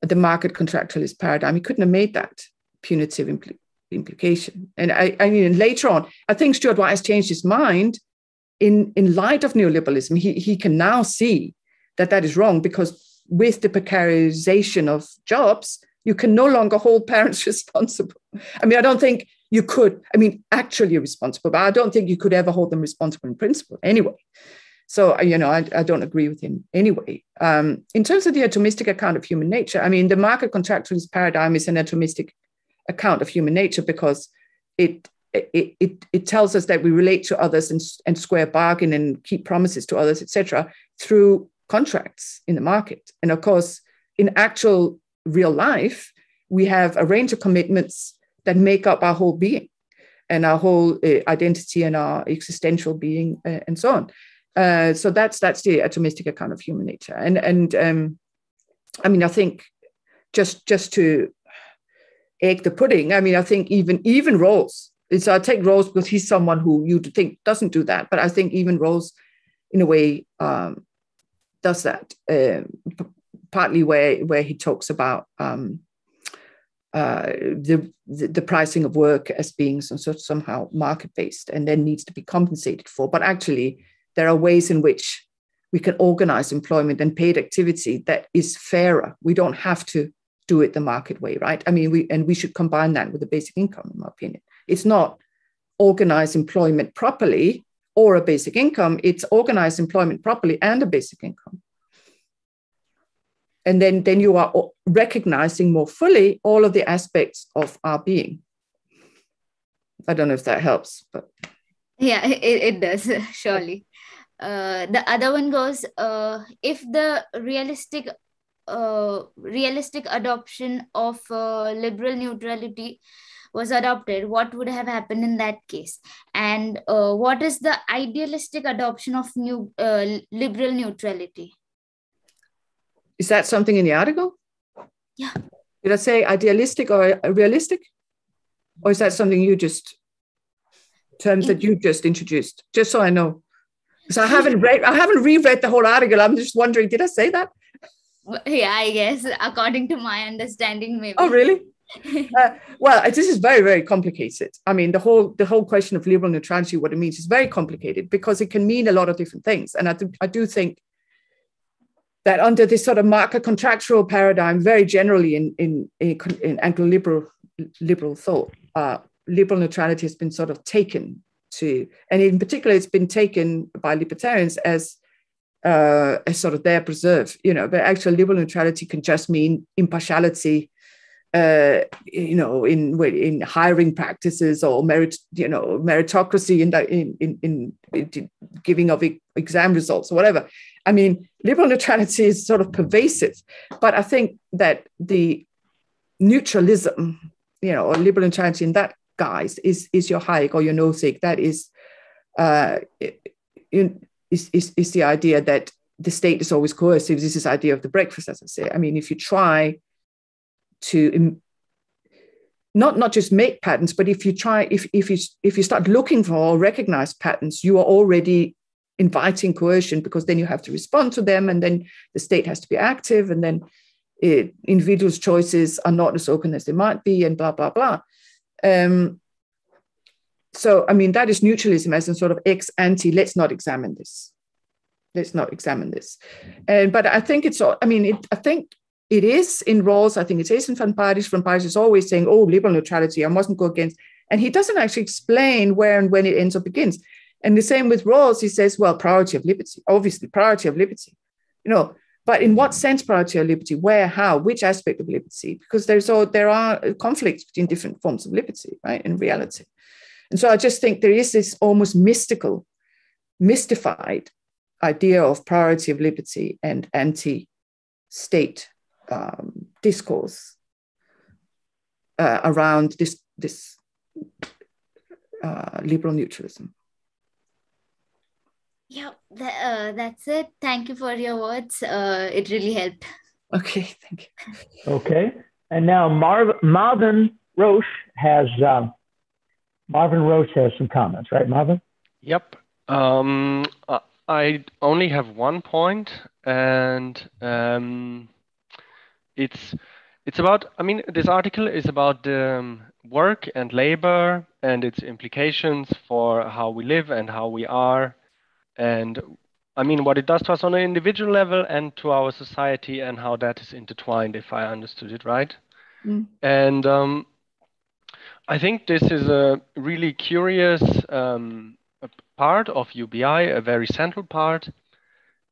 the market contractualist paradigm he couldn't have made that punitive impl- implication and I, I mean later on i think stuart white has changed his mind in in light of neoliberalism he, he can now see that that is wrong because with the precarization of jobs, you can no longer hold parents responsible. I mean, I don't think you could, I mean, actually responsible, but I don't think you could ever hold them responsible in principle anyway. So, uh, you know, I, I don't agree with him anyway. Um, in terms of the atomistic account of human nature, I mean, the market contractualist paradigm is an atomistic account of human nature because it it, it, it tells us that we relate to others and, and square bargain and keep promises to others, etc., through contracts in the market. And of course, in actual real life, we have a range of commitments that make up our whole being and our whole uh, identity and our existential being uh, and so on. Uh, so that's that's the atomistic account of human nature. And and um, I mean, I think just just to egg the pudding. I mean, I think even even Rawls. So I take Rawls because he's someone who you'd think doesn't do that, but I think even Rawls, in a way, um, does that uh, partly where where he talks about um, uh, the, the pricing of work as being some sort somehow market based and then needs to be compensated for. But actually, there are ways in which we can organize employment and paid activity that is fairer. We don't have to do it the market way, right? I mean, we and we should combine that with the basic income, in my opinion. It's not organize employment properly or a basic income, it's organized employment properly and a basic income. And then, then you are recognizing more fully all of the aspects of our being. I don't know if that helps, but yeah, it, it does, surely. Uh, the other one goes uh, if the realistic uh, realistic adoption of uh, liberal neutrality was adopted, what would have happened in that case? And uh, what is the idealistic adoption of new uh, liberal neutrality? Is that something in the article? Yeah. Did I say idealistic or realistic? or is that something you just terms that you just introduced? Just so I know. So I haven't read, I haven't reread the whole article. I'm just wondering, did I say that? Yeah, I guess according to my understanding, maybe. Oh, really? uh, well, this is very, very complicated. I mean, the whole the whole question of liberal neutrality, what it means, is very complicated because it can mean a lot of different things. And I do, I do think that under this sort of market contractual paradigm, very generally in in in, in Anglo-liberal liberal thought, uh, liberal neutrality has been sort of taken to, and in particular, it's been taken by libertarians as uh, as sort of their preserve, you know. But actual liberal neutrality can just mean impartiality uh, you know, in in hiring practices or merit, you know, meritocracy in in in, in giving of exam results or whatever. I mean, liberal neutrality is sort of pervasive, but I think that the neutralism, you know, or liberal neutrality in that guise is is your Hayek or your Nozick. That is, uh, is, is is the idea that the state is always coercive. This is the idea of the breakfast, as I say. I mean, if you try to not not just make patterns, but if you try, if if you if you start looking for or recognize patterns, you are already inviting coercion because then you have to respond to them, and then the state has to be active, and then it, individuals' choices are not as open as they might be, and blah blah blah. Um, so, I mean, that is neutralism as in sort of ex ante. Let's not examine this. Let's not examine this. And but I think it's. all I mean, it, I think it is in Rawls, I think it is in Van Parijs. Van Parijs is always saying, oh, liberal neutrality, I mustn't go against. And he doesn't actually explain where and when it ends or begins. And the same with Rawls, he says, well, priority of liberty, obviously, priority of liberty. You know, but in what sense priority of liberty? Where, how, which aspect of liberty? Because there's all there are conflicts between different forms of liberty, right? In reality. And so I just think there is this almost mystical, mystified idea of priority of liberty and anti-state um, discourse uh, around this this uh, liberal neutralism. Yeah, that, uh, that's it. Thank you for your words. Uh, it really helped. Okay, thank you. Okay, and now Marv Marvin Roche has um, Marvin Roche has some comments, right, Marvin? Yep. Um, I only have one point, and um, it's it's about i mean this article is about um, work and labor and its implications for how we live and how we are and i mean what it does to us on an individual level and to our society and how that is intertwined if i understood it right mm. and um, i think this is a really curious um, part of ubi a very central part.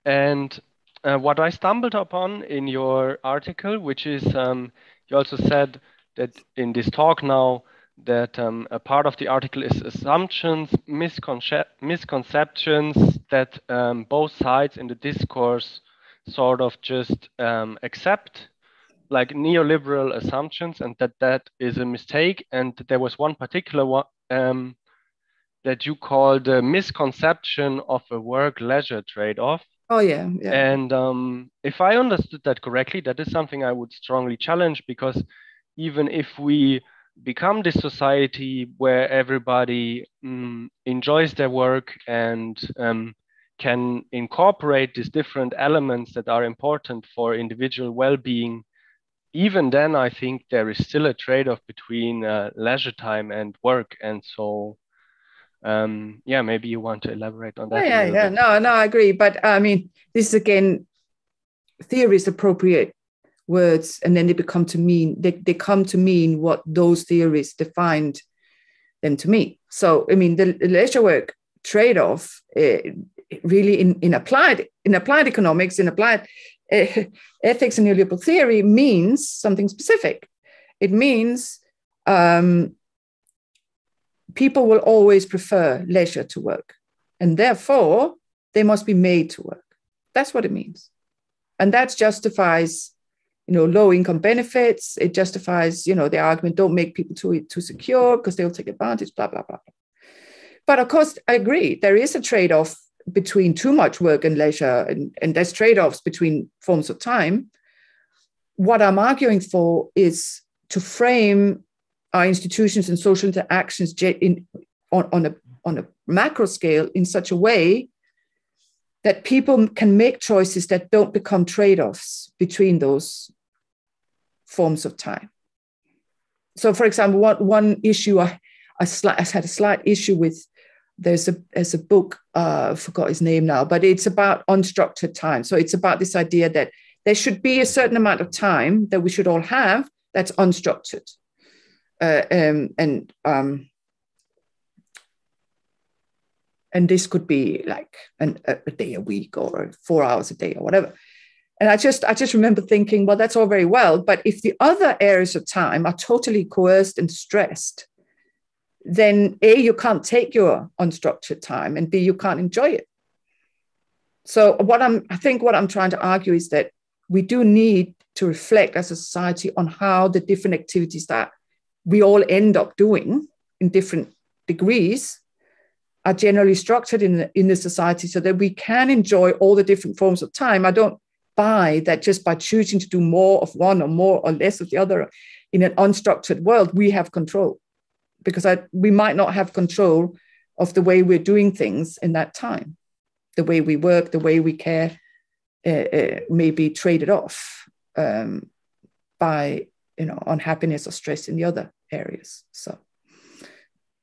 And uh, what I stumbled upon in your article, which is um, you also said that in this talk now that um, a part of the article is assumptions, misconce misconceptions that um, both sides in the discourse sort of just um, accept like neoliberal assumptions and that that is a mistake. And there was one particular one um, that you called the misconception of a work leisure trade off. Oh yeah, yeah. And um, if I understood that correctly, that is something I would strongly challenge because even if we become this society where everybody um, enjoys their work and um, can incorporate these different elements that are important for individual well-being, even then I think there is still a trade-off between uh, leisure time and work, and so um, yeah, maybe you want to elaborate on that. Yeah, yeah, yeah. no, no, I agree. But I mean, this is again, theories appropriate words, and then they become to mean they, they come to mean what those theories defined them to mean. So, I mean, the, leisure work trade-off uh, really in, in applied in applied economics, in applied ethics and neoliberal theory means something specific. It means um, people will always prefer leisure to work. And therefore, they must be made to work. That's what it means. And that justifies, you know, low income benefits. It justifies, you know, the argument don't make people too, too secure because they'll take advantage, blah, blah, blah. But of course, I agree, there is a trade off between too much work and leisure, and, and there's trade offs between forms of time. What I'm arguing for is to frame our institutions and social interactions in, on, on, a, on a macro scale in such a way that people can make choices that don't become trade offs between those forms of time. So, for example, one, one issue I, I, slight, I had a slight issue with there's a there's a book uh, I forgot his name now, but it's about unstructured time. So it's about this idea that there should be a certain amount of time that we should all have that's unstructured, uh, um, and um, and this could be like an, a day a week or four hours a day or whatever and i just i just remember thinking well that's all very well but if the other areas of time are totally coerced and stressed then a you can't take your unstructured time and b you can't enjoy it so what i'm i think what i'm trying to argue is that we do need to reflect as a society on how the different activities that we all end up doing in different degrees are generally structured in the, in the society so that we can enjoy all the different forms of time. I don't buy that just by choosing to do more of one or more or less of the other in an unstructured world, we have control because I, we might not have control of the way we're doing things in that time. The way we work, the way we care uh, uh, may be traded off um, by you know unhappiness or stress in the other areas. So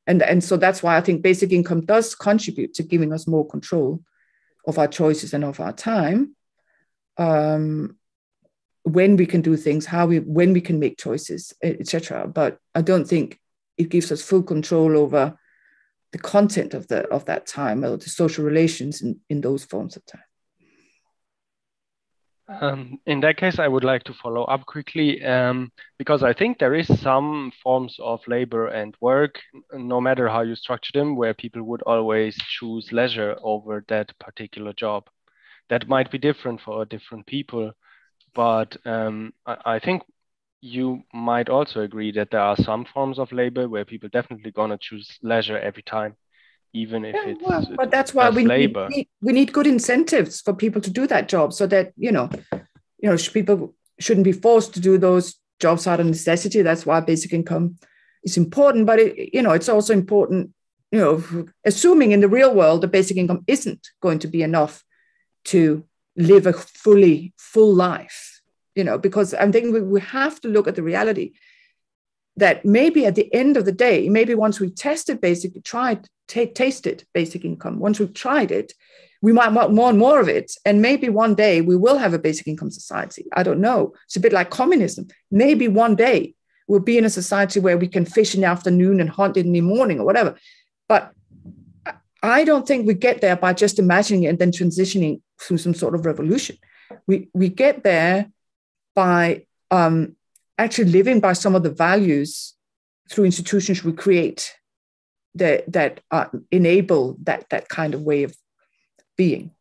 and and so that's why i think basic income does contribute to giving us more control of our choices and of our time um, when we can do things how we when we can make choices etc but i don't think it gives us full control over the content of the of that time or the social relations in, in those forms of time um, in that case, I would like to follow up quickly um, because I think there is some forms of labor and work, no matter how you structure them, where people would always choose leisure over that particular job. That might be different for different people, but um, I, I, think you might also agree that there are some forms of labor where people definitely gonna choose leisure every time even if yeah, it's well, but that's why we need, we need good incentives for people to do that job so that you know you know people shouldn't be forced to do those jobs out of necessity. That's why basic income is important. But it, you know it's also important you know assuming in the real world the basic income isn't going to be enough to live a fully full life you know because i think we, we have to look at the reality that maybe at the end of the day, maybe once we've tested basic, tried, t- tasted basic income, once we've tried it, we might want more and more of it. And maybe one day we will have a basic income society. I don't know. It's a bit like communism. Maybe one day we'll be in a society where we can fish in the afternoon and hunt in the morning or whatever. But I don't think we get there by just imagining it and then transitioning through some sort of revolution. We, we get there by um, actually living by some of the values through institutions we create that that uh, enable that that kind of way of being.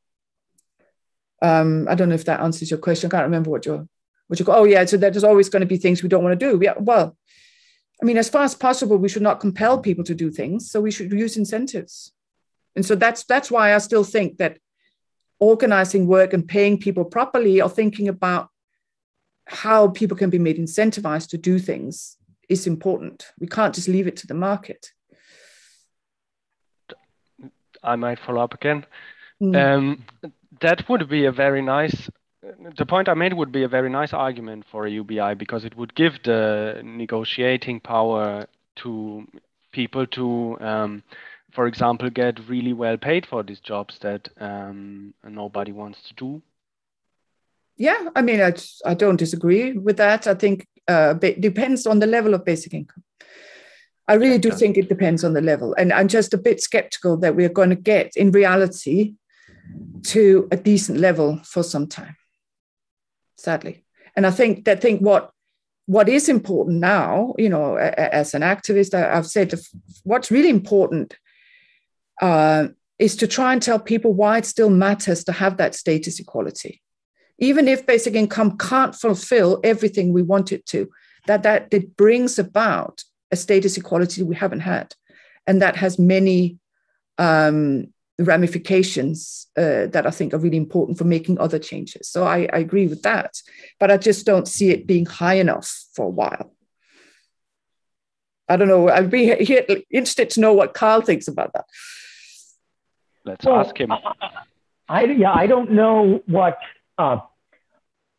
Um, I don't know if that answers your question. I can't remember what your what you go. Oh yeah, so there's always going to be things we don't want to do. Yeah, well, I mean, as far as possible, we should not compel people to do things. So we should use incentives, and so that's that's why I still think that organizing work and paying people properly or thinking about how people can be made incentivized to do things is important. We can't just leave it to the market. I might follow up again. Mm. Um, that would be a very nice. The point I made would be a very nice argument for a UBI because it would give the negotiating power to people to, um, for example, get really well paid for these jobs that um, nobody wants to do yeah, I mean, I, I don't disagree with that. I think uh, it depends on the level of basic income. I really do think it depends on the level. And I'm just a bit skeptical that we're going to get in reality to a decent level for some time, sadly. And I think that think what what is important now, you know, as an activist, I've said what's really important uh, is to try and tell people why it still matters to have that status equality even if basic income can't fulfill everything we want it to, that, that it brings about a status equality we haven't had. And that has many um, ramifications uh, that I think are really important for making other changes. So I, I agree with that, but I just don't see it being high enough for a while. I don't know. I'd be interested to know what Karl thinks about that. Let's well, ask him. I, I, yeah, I don't know what uh,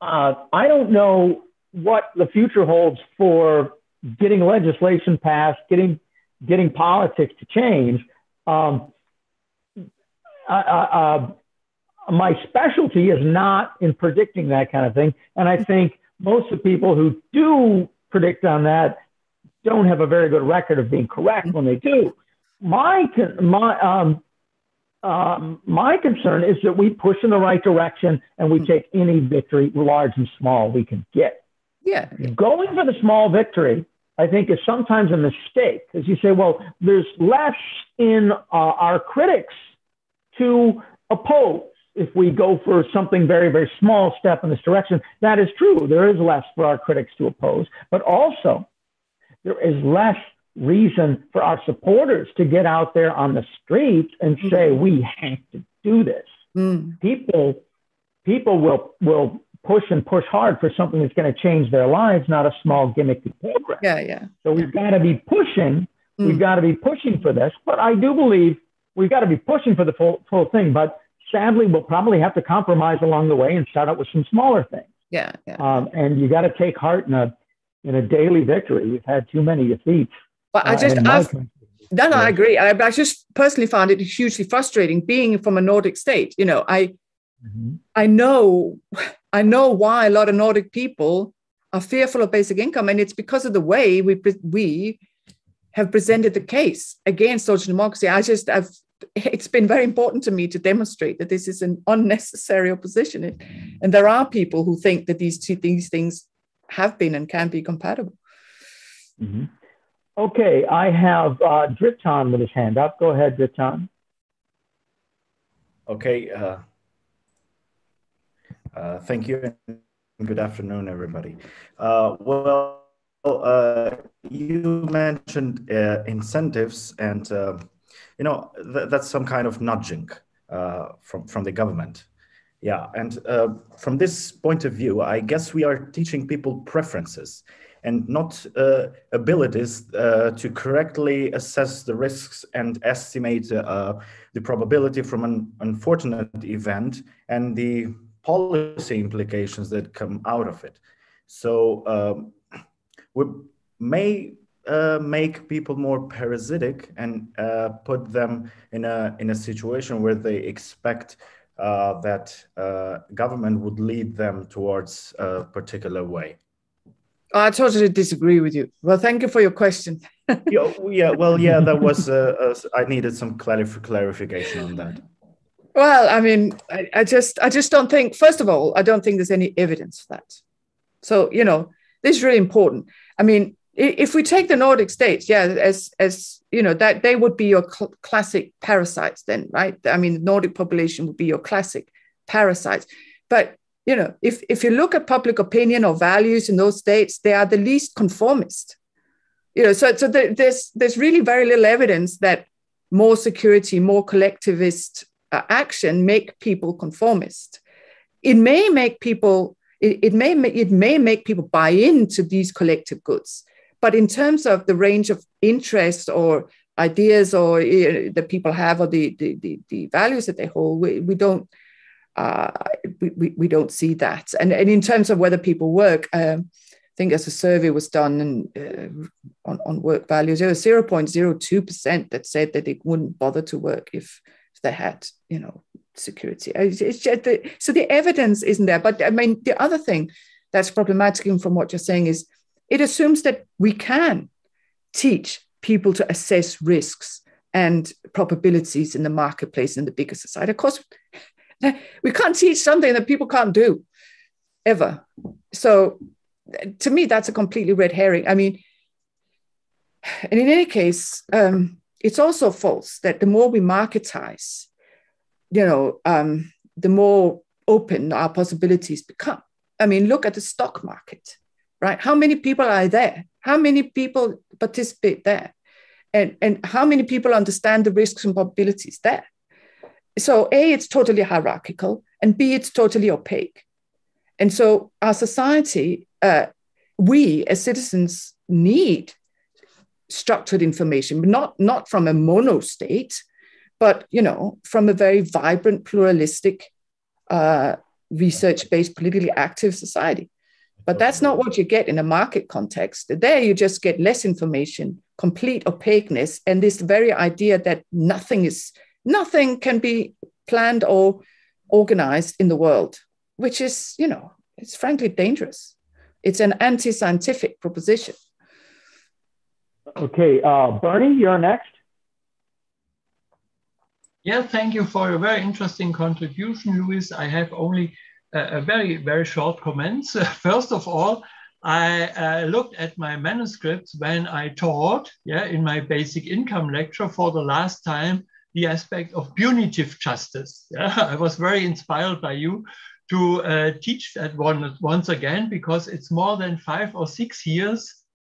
uh, I don't know what the future holds for getting legislation passed, getting getting politics to change. Um, uh, my specialty is not in predicting that kind of thing, and I think most of the people who do predict on that don't have a very good record of being correct when they do. My my um, um, my concern is that we push in the right direction and we take any victory, large and small, we can get. Yeah. Going for the small victory, I think, is sometimes a mistake because you say, well, there's less in uh, our critics to oppose if we go for something very, very small step in this direction. That is true. There is less for our critics to oppose, but also there is less reason for our supporters to get out there on the streets and mm-hmm. say we have to do this. Mm. People people will will push and push hard for something that's going to change their lives, not a small gimmicky program. Yeah, yeah. So we've got to be pushing. Mm. We've got to be pushing for this. But I do believe we've got to be pushing for the full full thing. But sadly, we'll probably have to compromise along the way and start out with some smaller things. Yeah, yeah. Um, and you got to take heart in a in a daily victory. We've had too many defeats. But I uh, just, I've, no, no, I agree. I, I, just personally found it hugely frustrating being from a Nordic state. You know, I, mm-hmm. I know, I know why a lot of Nordic people are fearful of basic income, and it's because of the way we we have presented the case against social democracy. I just, I've, it's been very important to me to demonstrate that this is an unnecessary opposition, and there are people who think that these two these things have been and can be compatible. Mm-hmm. Okay, I have uh, Dritan with his hand up. Go ahead, Dritan. Okay. Uh, uh, thank you. And good afternoon, everybody. Uh, well, uh, you mentioned uh, incentives, and uh, you know th that's some kind of nudging from from the government. Yeah, and from this point of view, I guess we are teaching people preferences and not uh, abilities uh, to correctly assess the risks and estimate uh, the probability from an unfortunate event and the policy implications that come out of it. So um, we may uh, make people more parasitic and uh, put them in a in a situation where they expect uh, that government would lead them towards a particular way. I totally disagree with you. Well, thank you for your question. yeah, yeah, well, yeah, that was. Uh, uh, I needed some clarif- clarification on that. Well, I mean, I, I, just, I just don't think. First of all, I don't think there's any evidence for that. So, you know, this is really important. I mean, if we take the Nordic states, yeah, as as you know, that they would be your cl- classic parasites, then, right? I mean, the Nordic population would be your classic parasites. But you know, if, if you look at public opinion or values in those states, they are the least conformist. You know, so, so there's, there's really very little evidence that more security, more collectivist uh, action make people conformist. It may make people, it, it, may, it may make people buy into these collective goods. But in terms of the range of interests or ideas or you know, that people have or the, the, the, the values that they hold, we, we don't, uh, we, we, we, don't see that. And, and in terms of whether people work, um, I think as a survey was done and, uh, on, on work values, there was 0.02% that said that they wouldn't bother to work if, if they had, you know, security. It's just the, so the evidence isn't there. But I mean, the other thing that's problematic from what you're saying is it assumes that we can teach people to assess risks and probabilities in the marketplace in the bigger society. Of course, we can't teach something that people can't do ever. So to me, that's a completely red herring. I mean, and in any case, um, it's also false that the more we marketize, you know, um, the more open our possibilities become. I mean, look at the stock market, right? How many people are there? How many people participate there? And, and how many people understand the risks and probabilities there? So a it's totally hierarchical and b it's totally opaque and so our society uh, we as citizens need structured information, but not, not from a mono state, but you know, from a very vibrant, pluralistic, uh, research-based, politically active society. But that's not what you get in a market context. There, you just get less information, complete opaqueness, and this very idea that nothing is nothing can be planned or organized in the world, which is, you know, it's frankly dangerous. It's an anti-scientific proposition. Okay, uh, Bernie, you're next. Yeah, thank you for a very interesting contribution, Louise. I have only a, a very, very short comments. First of all, I uh, looked at my manuscripts when I taught, yeah, in my basic income lecture for the last time, the aspect of punitive justice. Yeah, I was very inspired by you to uh, teach that one once again because it's more than five or six years,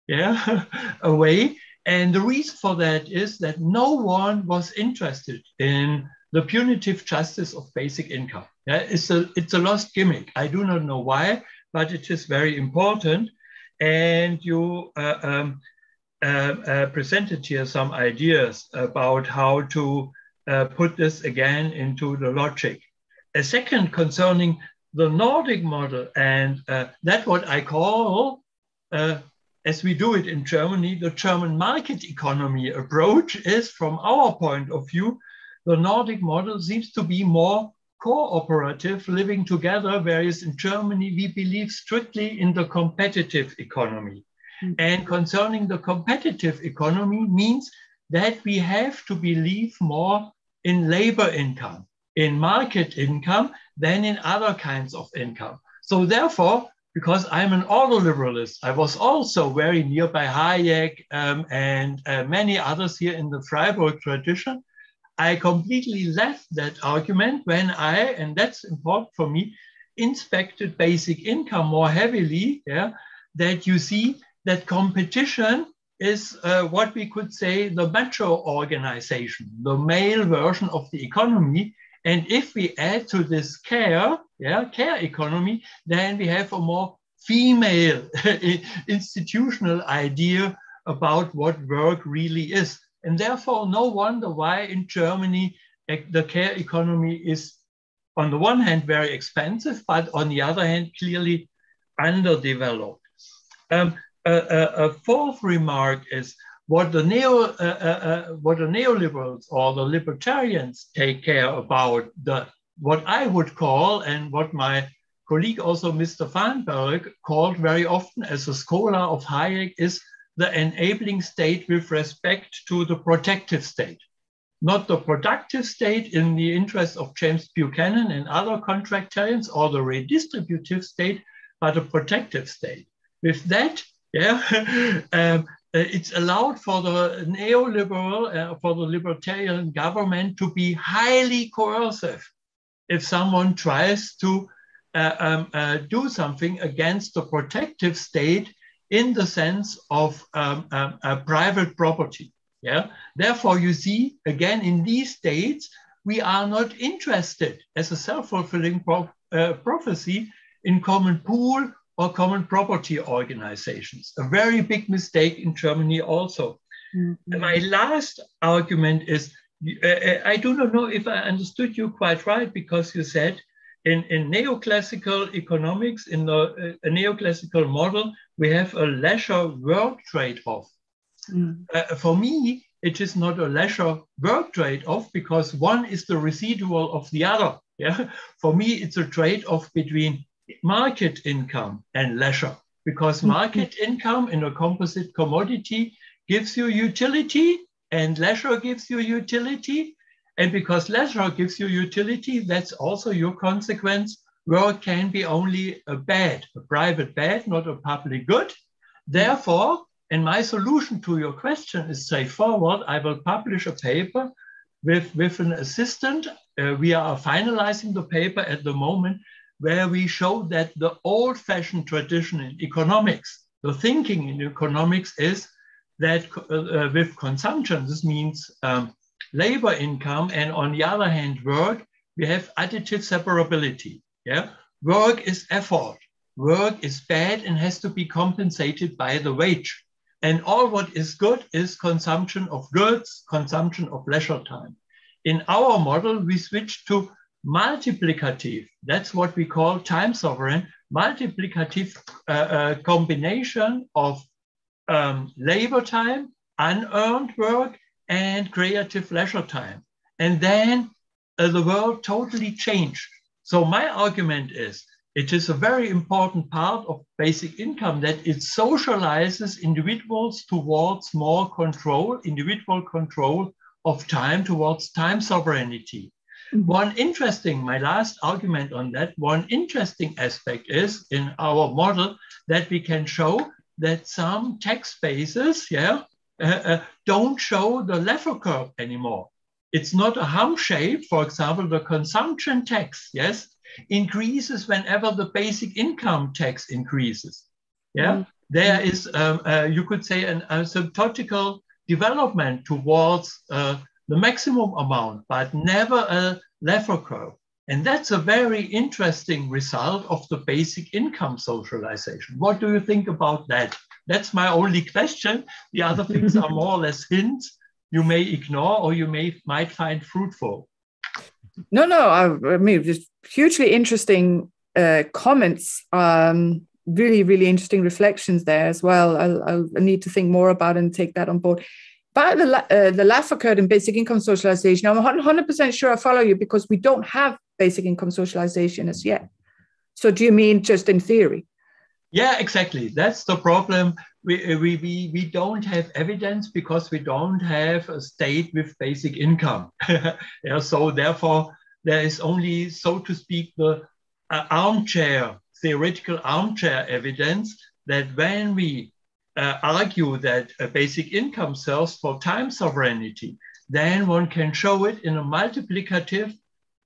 yeah, away. And the reason for that is that no one was interested in the punitive justice of basic income. Yeah, it's a it's a lost gimmick. I do not know why, but it is very important. And you uh, um, presented here some ideas about how to uh, put this again into the logic. A second concerning the Nordic model, and uh, that what I call uh, as we do it in Germany, the German market economy approach is, from our point of view, the Nordic model seems to be more cooperative, living together, whereas in Germany, we believe strictly in the competitive economy. Mm. And concerning the competitive economy means that we have to believe more in labor income, in market income, than in other kinds of income. So therefore, because I'm an ordoliberalist. I was also very near by Hayek um, and uh, many others here in the Freiburg tradition. I completely left that argument when I, and that's important for me, inspected basic income more heavily, yeah, that you see that competition is uh, what we could say the macho organization, the male version of the economy, and if we add to this care, yeah, care economy, then we have a more female institutional idea about what work really is. And therefore, no wonder why in Germany the care economy is, on the one hand, very expensive, but on the other hand, clearly underdeveloped. Um, a, fourth remark is what the neo uh, uh, uh, what the neoliberals or the libertarians take care about the what I would call and what my colleague also Mr. Vanberg called very often as a scholar of Hayek is the enabling state with respect to the protective state. Not the productive state in the interest of James Buchanan and other contractarians or the redistributive state, but a protective state. With that, yeah, um, uh, it's allowed for the neoliberal, uh, for the libertarian government to be highly coercive if someone tries to uh, um, uh, do something against the protective state in the sense of um, um, private property. Yeah. Therefore, you see again in these states we are not interested as a self-fulfilling pro uh, prophecy in common pool or common property organizations. A very big mistake in Germany also. Mm-hmm. My last argument is uh, uh, I do not know if I understood you quite right because you said in, in neoclassical economics, in the uh, neoclassical model, we have a leisure work trade off. Mm. Uh, for me, it is not a leisure work trade off because one is the residual of the other. Yeah, for me, it's a trade off between market income and leisure because mm-hmm. market income in a composite commodity gives you utility and leisure gives you utility. And because leisure gives you utility, that's also your consequence. Work can be only a bad, a private bad, not a public good. Therefore, and my solution to your question is straightforward. I will publish a paper with, with an assistant. Uh, we are finalizing the paper at the moment where we show that the old fashioned tradition in economics, the thinking in economics is that uh, uh, with consumption, this means um, labor income, and on the other hand, work, we have additive separability. Yeah, work is effort. Work is bad and has to be compensated by the wage. And all what is good is consumption of goods, consumption of leisure time. In our model, we switch to multiplicative. That's what we call time sovereign, multiplicative uh, uh, combination of um, labor time, unearned work, and creative leisure time. And then uh, the world totally changed. So my argument is it is a very important part of basic income that it socializes individuals towards more control, individual control of time towards time sovereignty. One interesting, my last argument on that, one interesting aspect is in our model that we can show that some tax bases, yeah, uh, uh, don't show the Laffer curve anymore. It's not a hump shape. For example, the consumption tax, yes, increases whenever the basic income tax increases. Yeah, mm-hmm. there is, um, uh, you could say, an asymptotical development towards uh, the maximum amount, but never a curve. And that's a very interesting result of the basic income socialization. What do you think about that? That's my only question. The other things are more or less hints you may ignore or you may might find fruitful. No, no, I, I mean, just hugely interesting uh, comments. Um, really, really interesting reflections there as well. I'll, I'll, I need to think more about and take that on board. But the, uh, the Laffer curve in basic income socialization, I'm 100% sure I follow you because we don't have basic income socialization as yet. So do you mean just in theory? Yeah, exactly. That's the problem. We, we, we, we don't have evidence because we don't have a state with basic income. yeah, so therefore, there is only, so to speak, the uh, armchair, theoretical armchair evidence that when we uh, argue that a basic income serves for time sovereignty, then one can show it in a multiplicative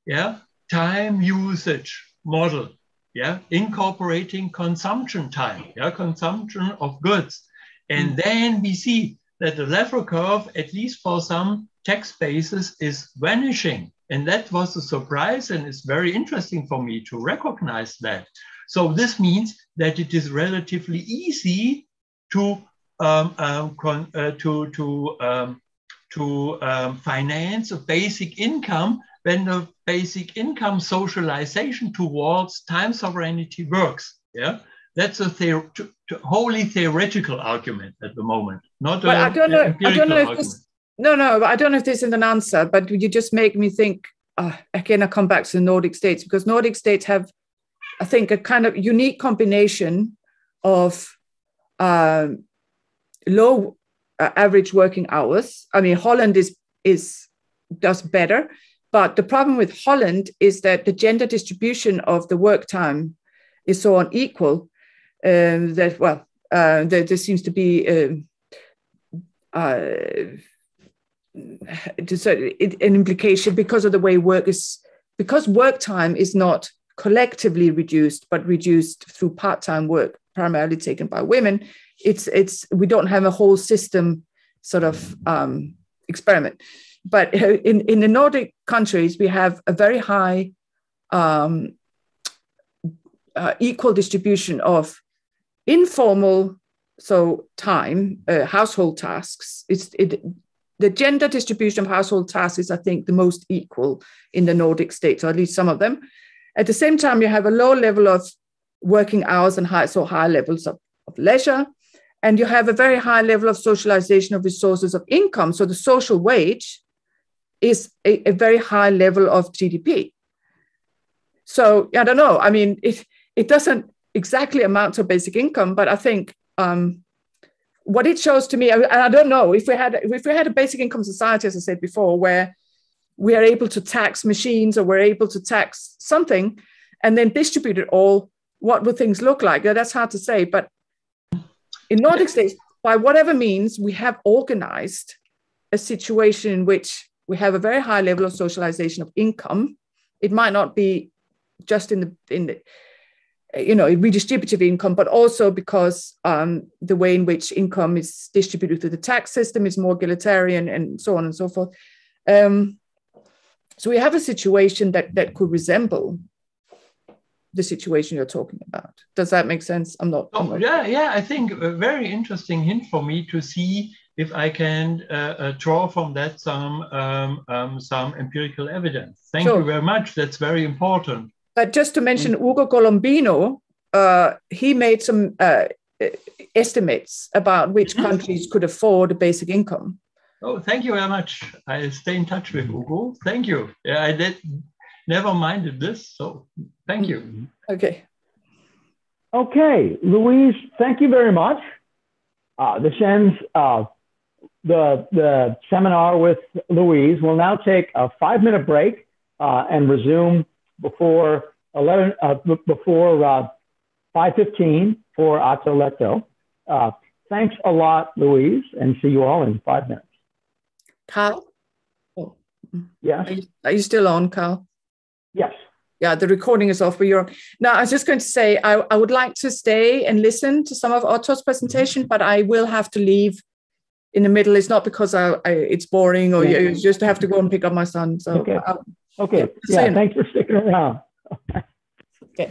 yeah, time usage model, yeah, incorporating consumption time, yeah, consumption of goods. And mm. then we see that the Laffer curve, at least for some tax bases, is vanishing. And that was a surprise and it's very interesting for me to recognize that. So this means that it is relatively easy to um, um, uh, to to um, to um, finance a basic income when the basic income socialization towards time sovereignty works. Yeah, that's a theor- to, to wholly theoretical argument at the moment, not but a, I don't know. I don't know if this, no, no, I don't know if this is an answer, but you just make me think. Uh, again, I come back to the Nordic states because Nordic states have, I think, a kind of unique combination of um, low uh, average working hours. I mean, Holland is is does better, but the problem with Holland is that the gender distribution of the work time is so unequal um, that well, uh, there, there, seems to be. Um, uh, an implication because of the way work is because work time is not collectively reduced but reduced through part-time work primarily taken by women it's it's we don't have a whole system sort of um, experiment. But in, in the Nordic countries, we have a very high um, uh, equal distribution of informal, so time, uh, household tasks. It's it, the gender distribution of household tasks is, I think, the most equal in the Nordic states, or at least some of them. At the same time, you have a low level of working hours and high, so high levels of, of leisure and you have a very high level of socialization of resources of income. So the social wage is a, a very high level of GDP. So I don't know. I mean, it it doesn't exactly amount to basic income, but I think um, what it shows to me, and I don't know if we had if we had a basic income society, as I said before, where we are able to tax machines or we're able to tax something and then distribute it all, what would things look like? That's hard to say, but in Nordic states, by whatever means, we have organized a situation in which we have a very high level of socialization of income. It might not be just in the in the you know redistributive income, but also because um, the way in which income is distributed through the tax system is more egalitarian and so on and so forth. Um, so we have a situation that that could resemble the situation you're talking about. Does that make sense? I'm not. Oh, I'm not yeah, yeah. I think a very interesting hint for me to see if I can uh, uh, draw from that some um, um, some empirical evidence. Thank Sure. you very much. That's very important. But just to mention Ugo Colombino, uh, he made some uh, estimates about which countries could afford a basic income. Oh, thank you very much. I stay in touch with Ugo. Thank you. Yeah, I did never minded this. So thank you. Okay. Okay, Louise, thank you very much. Uh, this ends uh, the, the seminar with Louise. We'll now take a five minute break uh, and resume before 11, uh, b- before uh, 5.15 for Otto Lehto. Uh, thanks a lot, Louise, and see you all in five minutes. Karl? Oh, Yes, are you, are you still on, Karl? Yes. Yeah, the recording is off, but you're on. Now, I was just going to say, I, I would like to stay and listen to some of Otto's presentation, but I will have to leave in the middle. It's not because I, I it's boring or you, you just have to go and pick up my son. So, Okay. uh, Okay, Yeah, yeah, thanks for sticking around. okay.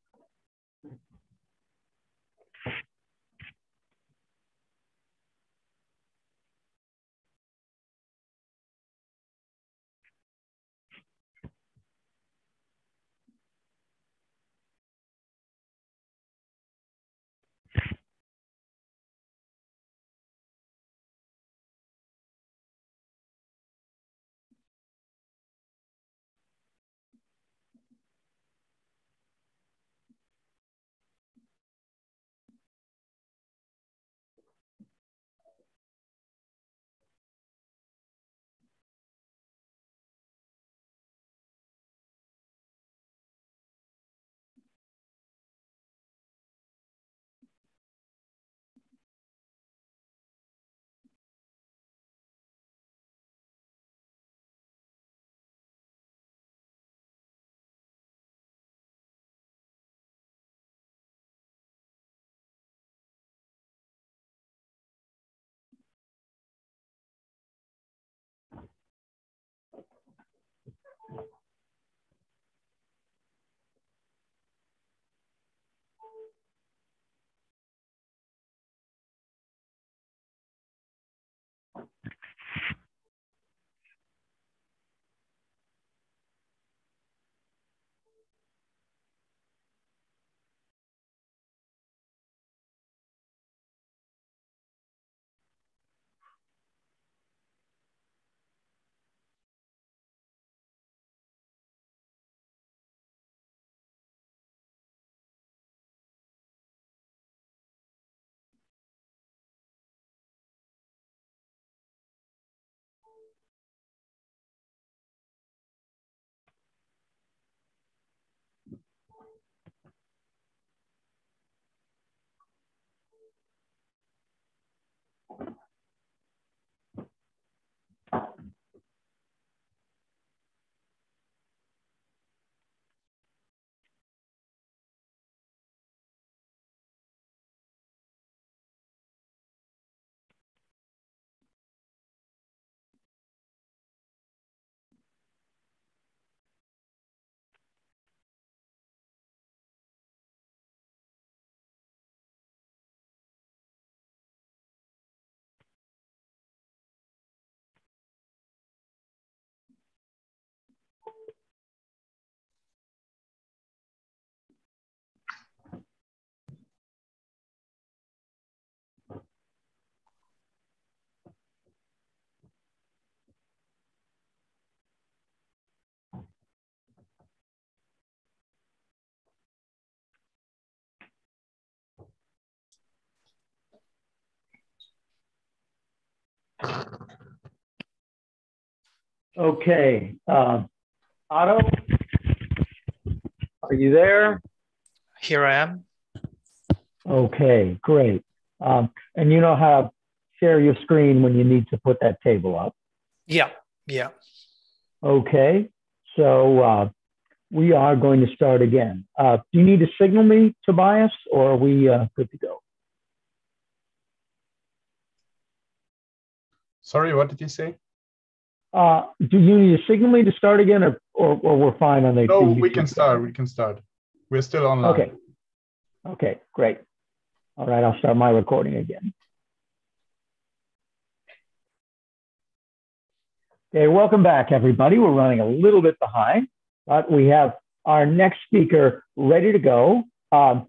Okay. Uh, Otto, are you there? Here I am. Okay, great. Um, and you know how to share your screen when you need to put that table up. Yeah, yeah. Okay, so uh, we are going to start again. Uh, do you need to signal me, Tobias, or are we uh, good to go? Sorry, what did you say? Uh, do you need to signal me to start again, or, or, or we're fine on the? No, we can start. We can start. We're still online. Okay. Okay, great. All right, I'll start my recording again. Okay, welcome back, everybody. We're running a little bit behind, but we have our next speaker ready to go. Um,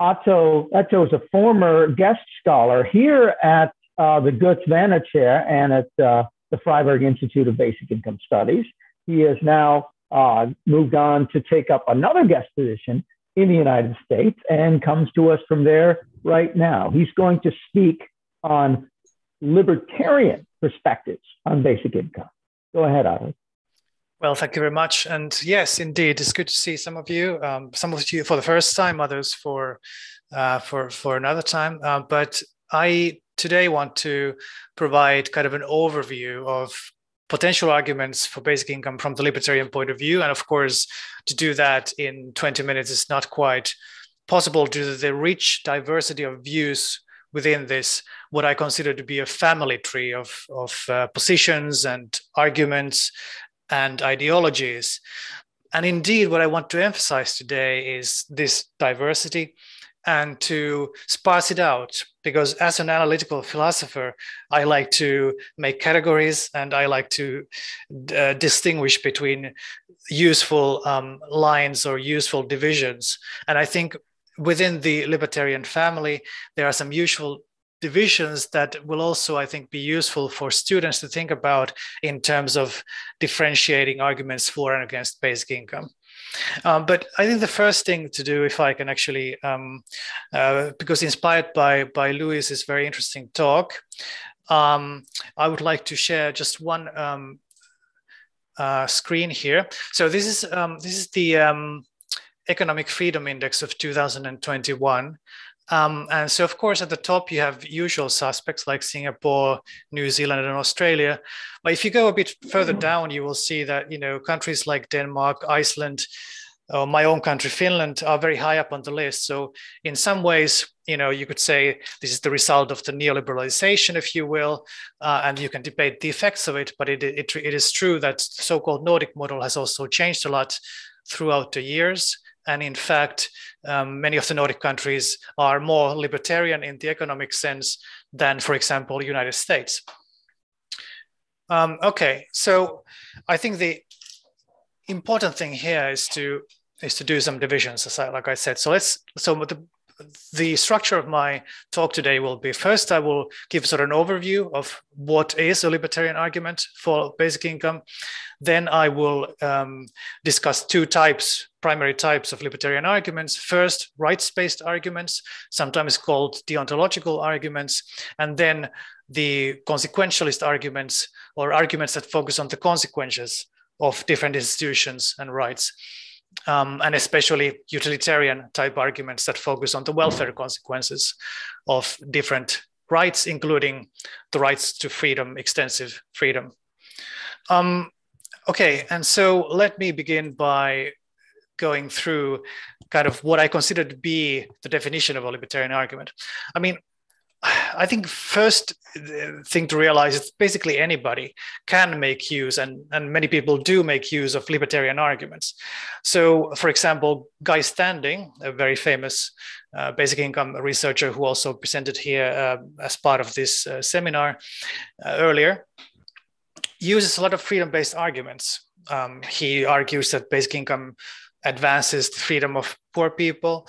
Otto, Otto is a former guest scholar here at uh, the Götz Werner Chair and at uh, the Freiburg Institute of Basic Income Studies. He has now uh, moved on to take up another guest position in the United States and comes to us from there right now. He's going to speak on libertarian perspectives on basic income. Go ahead, Otto. Well, thank you very much. And yes, indeed, it's good to see some of you. Um, some of you for the first time, others for uh, for for another time. Uh, but I today I want to provide kind of an overview of potential arguments for basic income from the libertarian point of view. And of course, to do that in 20 minutes is not quite possible due to the rich diversity of views within this, what I consider to be a family tree of, of uh, positions and arguments and ideologies. And indeed, what I want to emphasize today is this diversity and to sparse it out because as an analytical philosopher i like to make categories and i like to uh, distinguish between useful um, lines or useful divisions and i think within the libertarian family, there are some useful divisions that will also, I think, be useful for students to think about in terms of differentiating arguments for and against basic income. Um, but I think the first thing to do, if I can actually, um, uh, because inspired by by Louise's very interesting talk, um, I would like to share just one um, uh, screen here. So this is um, this is the um, Economic Freedom Index of 2021. Um, and so, of course, at the top, you have usual suspects like Singapore, New Zealand, and Australia. But if you go a bit further down, you will see that, you know, countries like Denmark, Iceland, or my own country, Finland, are very high up on the list. So, in some ways, you know, you could say this is the result of the neoliberalization, if you will, uh, and you can debate the effects of it. But it, it, it is true that so-called Nordic model has also changed a lot throughout the years. And in fact, um, many of the Nordic countries are more libertarian in the economic sense than, for example, United States. Um, okay, so I think the important thing here is to is to do some divisions, like I said. So let's so the the structure of my talk today will be first, I will give sort of an overview of what is a libertarian argument for basic income. Then I will um, discuss two types, primary types of libertarian arguments. First, rights based arguments, sometimes called deontological arguments. And then the consequentialist arguments or arguments that focus on the consequences of different institutions and rights um, and especially utilitarian type arguments that focus on the welfare consequences of different rights, including the rights to freedom, extensive freedom. Um, okay, and so let me begin by going through kind of what I consider to be the definition of a libertarian argument. I mean, I think first thing to realize is basically anybody can make use, and, and many people do make use of libertarian arguments. So, for example, Guy Standing, a very famous uh, basic income researcher who also presented here uh, as part of this uh, seminar uh, earlier, uses a lot of freedom based arguments. Um, he argues that basic income advances the freedom of poor people.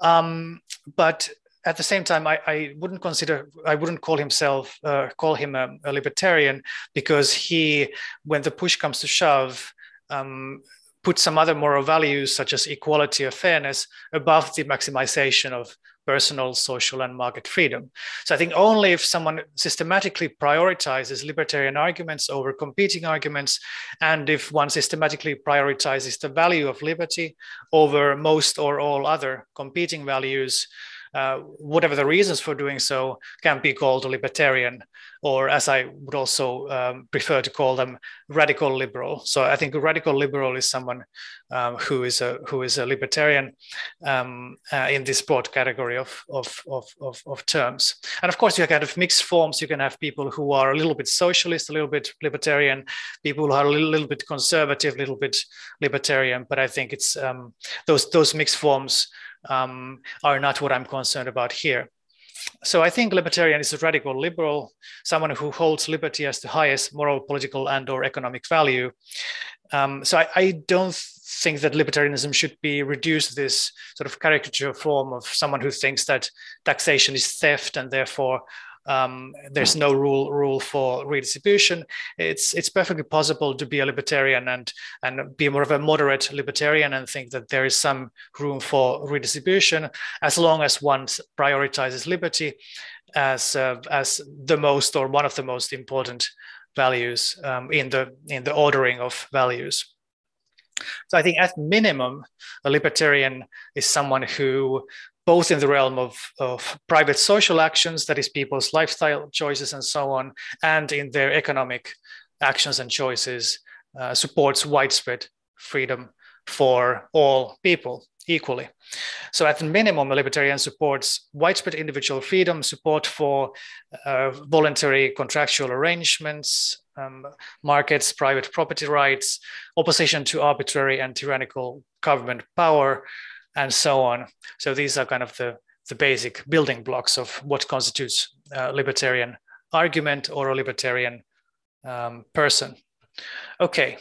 Um, but at the same time, I, I wouldn't consider, I wouldn't call himself, uh, call him a, a, libertarian because he, when the push comes to shove, um, put some other moral values such as equality or fairness above the maximization of personal, social, and market freedom. So I think only if someone systematically prioritizes libertarian arguments over competing arguments, and if one systematically prioritizes the value of liberty over most or all other competing values, uh, whatever the reasons for doing so, can be called a libertarian, or as I would also um, prefer to call them, radical liberal. So I think a radical liberal is someone um, who is a who is a libertarian um, uh, in this broad category of, of, of, of, of terms. And of course, you have kind of mixed forms. You can have people who are a little bit socialist, a little bit libertarian, people who are a little, little bit conservative, a little bit libertarian. But I think it's um, those those mixed forms um, are not what I'm concerned about here. So I think libertarian is a radical liberal, someone who holds liberty as the highest moral, political, and or economic value. Um, so I, I, don't think that libertarianism should be reduced to this sort of caricature form of someone who thinks that taxation is theft and therefore um, there's no rule rule for redistribution. It's it's perfectly possible to be a libertarian and and be more of a moderate libertarian and think that there is some room for redistribution as long as one prioritizes liberty as uh, as the most or one of the most important values um, in the in the ordering of values. So I think at minimum, a libertarian is someone who both in the realm of, of private social actions, that is people's lifestyle choices and so on, and in their economic actions and choices, uh, supports widespread freedom for all people equally. So at the minimum, a libertarian supports widespread individual freedom, support for uh, voluntary contractual arrangements, um, markets, private property rights, opposition to arbitrary and tyrannical government power, and so on. So these are kind of the, the basic building blocks of what constitutes a libertarian argument or a libertarian um, person. Okay.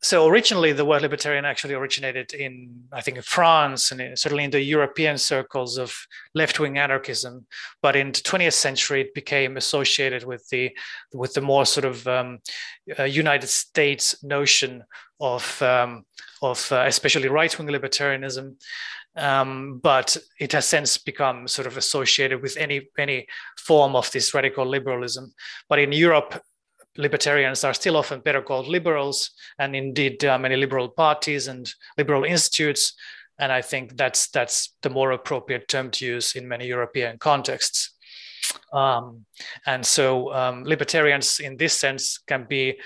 So originally, the word libertarian actually originated in, I think, France and certainly in the European circles of left-wing anarchism. But in the 20th century, it became associated with the with the more sort of um, uh, United States notion of um, of uh, especially right wing libertarianism. Um, but it has since become sort of associated with any any form of this radical liberalism. But in Europe, libertarians are still often better called liberals, and indeed many liberal parties and liberal institutes. And I think that's that's the more appropriate term to use in many European contexts. Um, and so um, libertarians, in this sense, can be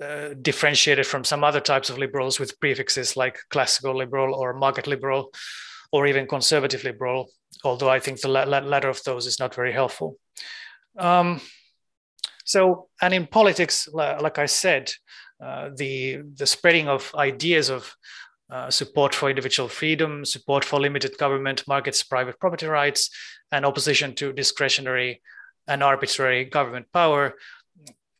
uh, differentiated from some other types of liberals with prefixes like classical liberal or market liberal or even conservative liberal, although I think the latter of those is not very helpful. Um, so, and in politics, like I said, uh, the, the spreading of ideas of uh, support for individual freedom, support for limited government markets, private property rights, and opposition to discretionary and arbitrary government power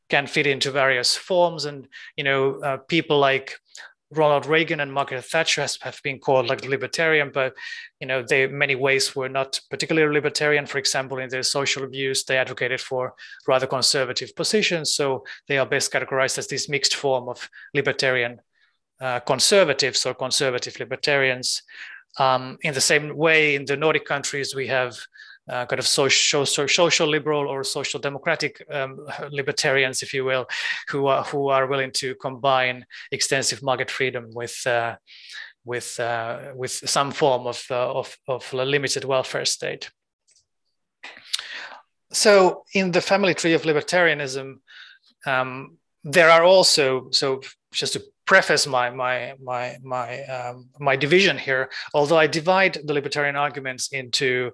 can fit into various forms. And you know, uh, people like Ronald Reagan and Margaret Thatcher have been called like libertarian, but you know, they many ways were not particularly libertarian. For example, in their social views, they advocated for rather conservative positions. So they are best categorized as this mixed form of libertarian uh, conservatives or conservative libertarians. Um, in the same way, in the Nordic countries, we have uh, kind of social, social liberal or social democratic um, libertarians, if you will, who are who are willing to combine extensive market freedom with uh, with uh, with some form of, uh, of of a limited welfare state. So, in the family tree of libertarianism, um, there are also so just to preface my my my my um, my division here. Although I divide the libertarian arguments into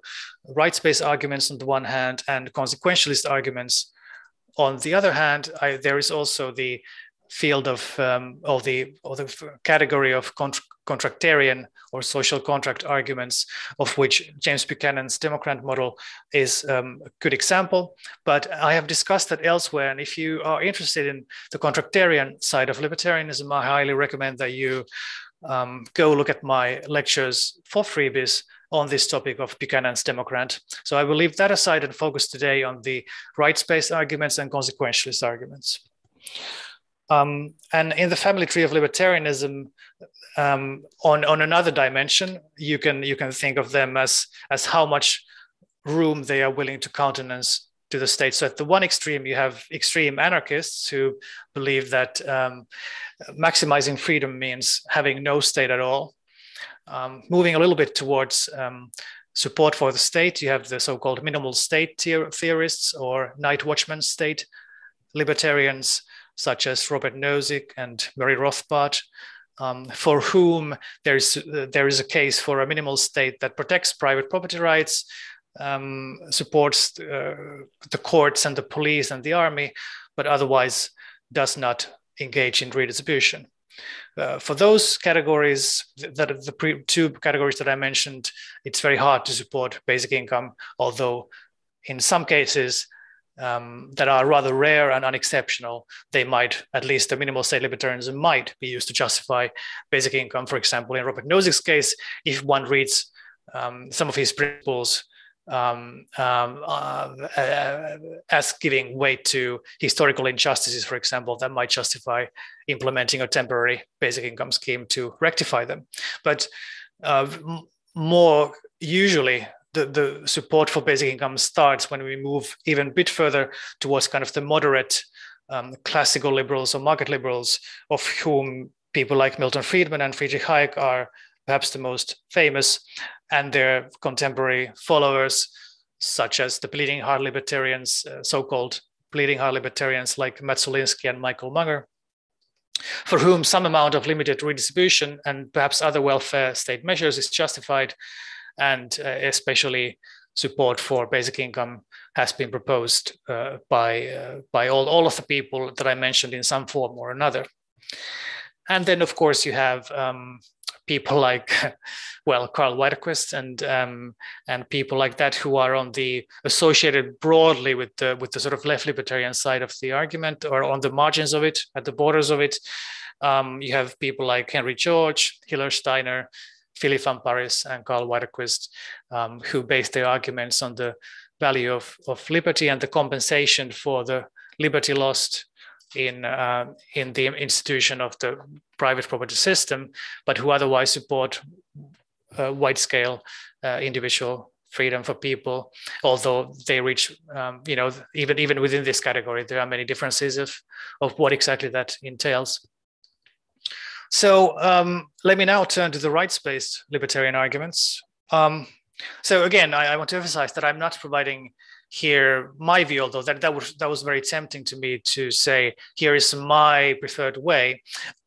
rights-based arguments on the one hand and consequentialist arguments on the other hand, I, there is also the field of um, or the or the category of contractarian or social contract arguments, of which James Buchanan's demoktesis model is um, a good example. But I have discussed that elsewhere, and if you are interested in the contractarian side of libertarianism, I highly recommend that you um, go look at my lectures for FRIBIS on this topic of Buchanan's demoktesis. So I will leave that aside and focus today on the rights-based arguments and consequentialist arguments. Um, and in the family tree of libertarianism, um, on on another dimension, you can you can think of them as as how much room they are willing to countenance to the state. So at the one extreme, you have extreme anarchists who believe that um, maximizing freedom means having no state at all. Um, moving a little bit towards um, support for the state, you have the so-called minimal state theorists or night watchman state libertarians, such as Robert Nozick and Murray Rothbard, um, for whom there is, uh, there is a case for a minimal state that protects private property rights, um, supports uh, the courts and the police and the army, but otherwise does not engage in redistribution. Uh, for those categories, that the pre- two categories that I mentioned, it's very hard to support basic income, although in some cases um, that are rather rare and unexceptional, they might, at least the minimal state libertarianism might be used to justify basic income. For example, in Robert Nozick's case, if one reads um, some of his principles um, um, uh, uh, as giving weight to historical injustices, for example, that might justify implementing a temporary basic income scheme to rectify them. But uh, more usually, the, the support for basic income starts when we move even a bit further towards kind of the moderate um, classical liberals or market liberals, of whom people like Milton Friedman and Friedrich Hayek are perhaps the most famous, and their contemporary followers, such as the bleeding heart libertarians, uh, so-called bleeding heart libertarians like Matt Zwolinski and Michael Munger, for whom some amount of limited redistribution and perhaps other welfare state measures is justified, and uh, especially support for basic income has been proposed uh, by, uh, by all, all of the people that I mentioned in some form or another. And then, of course, you have um, people like, well, Karl Widerquist and um, and people like that who are on the associated broadly with the with the sort of left libertarian side of the argument or on the margins of it, at the borders of it. Um, you have people like Henry George, Hillel Steiner, Philippe van Parijs and Karl Widerquist, um, who based their arguments on the value of, of liberty and the compensation for the liberty lost in uh, in the institution of the private property system, but who otherwise support uh, wide scale uh, individual freedom for people. Although they reach, um, you know, even even within this category, there are many differences of of what exactly that entails. So um, let me now turn to the rights-based libertarian arguments. Um, so again, I, I, want to emphasize that I'm not providing here my view, although that, that was that was very tempting to me to say, here is my preferred way.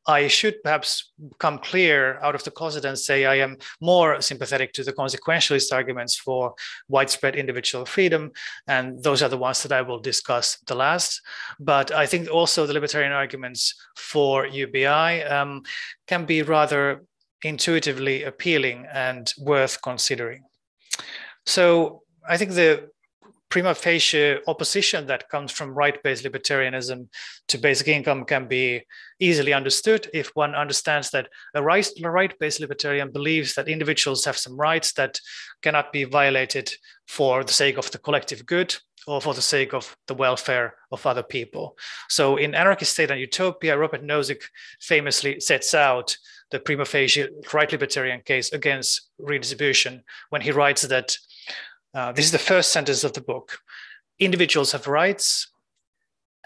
I should perhaps come clear out of the closet and say I am more sympathetic to the consequentialist arguments for widespread individual freedom. And those are the ones that I will discuss the last. But I think also the libertarian arguments for UBI um, can be rather intuitively appealing and worth considering. So I think the prima facie opposition that comes from right-based libertarianism to basic income can be easily understood if one understands that a right-based libertarian believes that individuals have some rights that cannot be violated for the sake of the collective good or for the sake of the welfare of other people. So in Anarchy, State and Utopia, Robert Nozick famously sets out the prima facie right libertarian case against redistribution when he writes that uh, this is the first sentence of the book. Individuals have rights,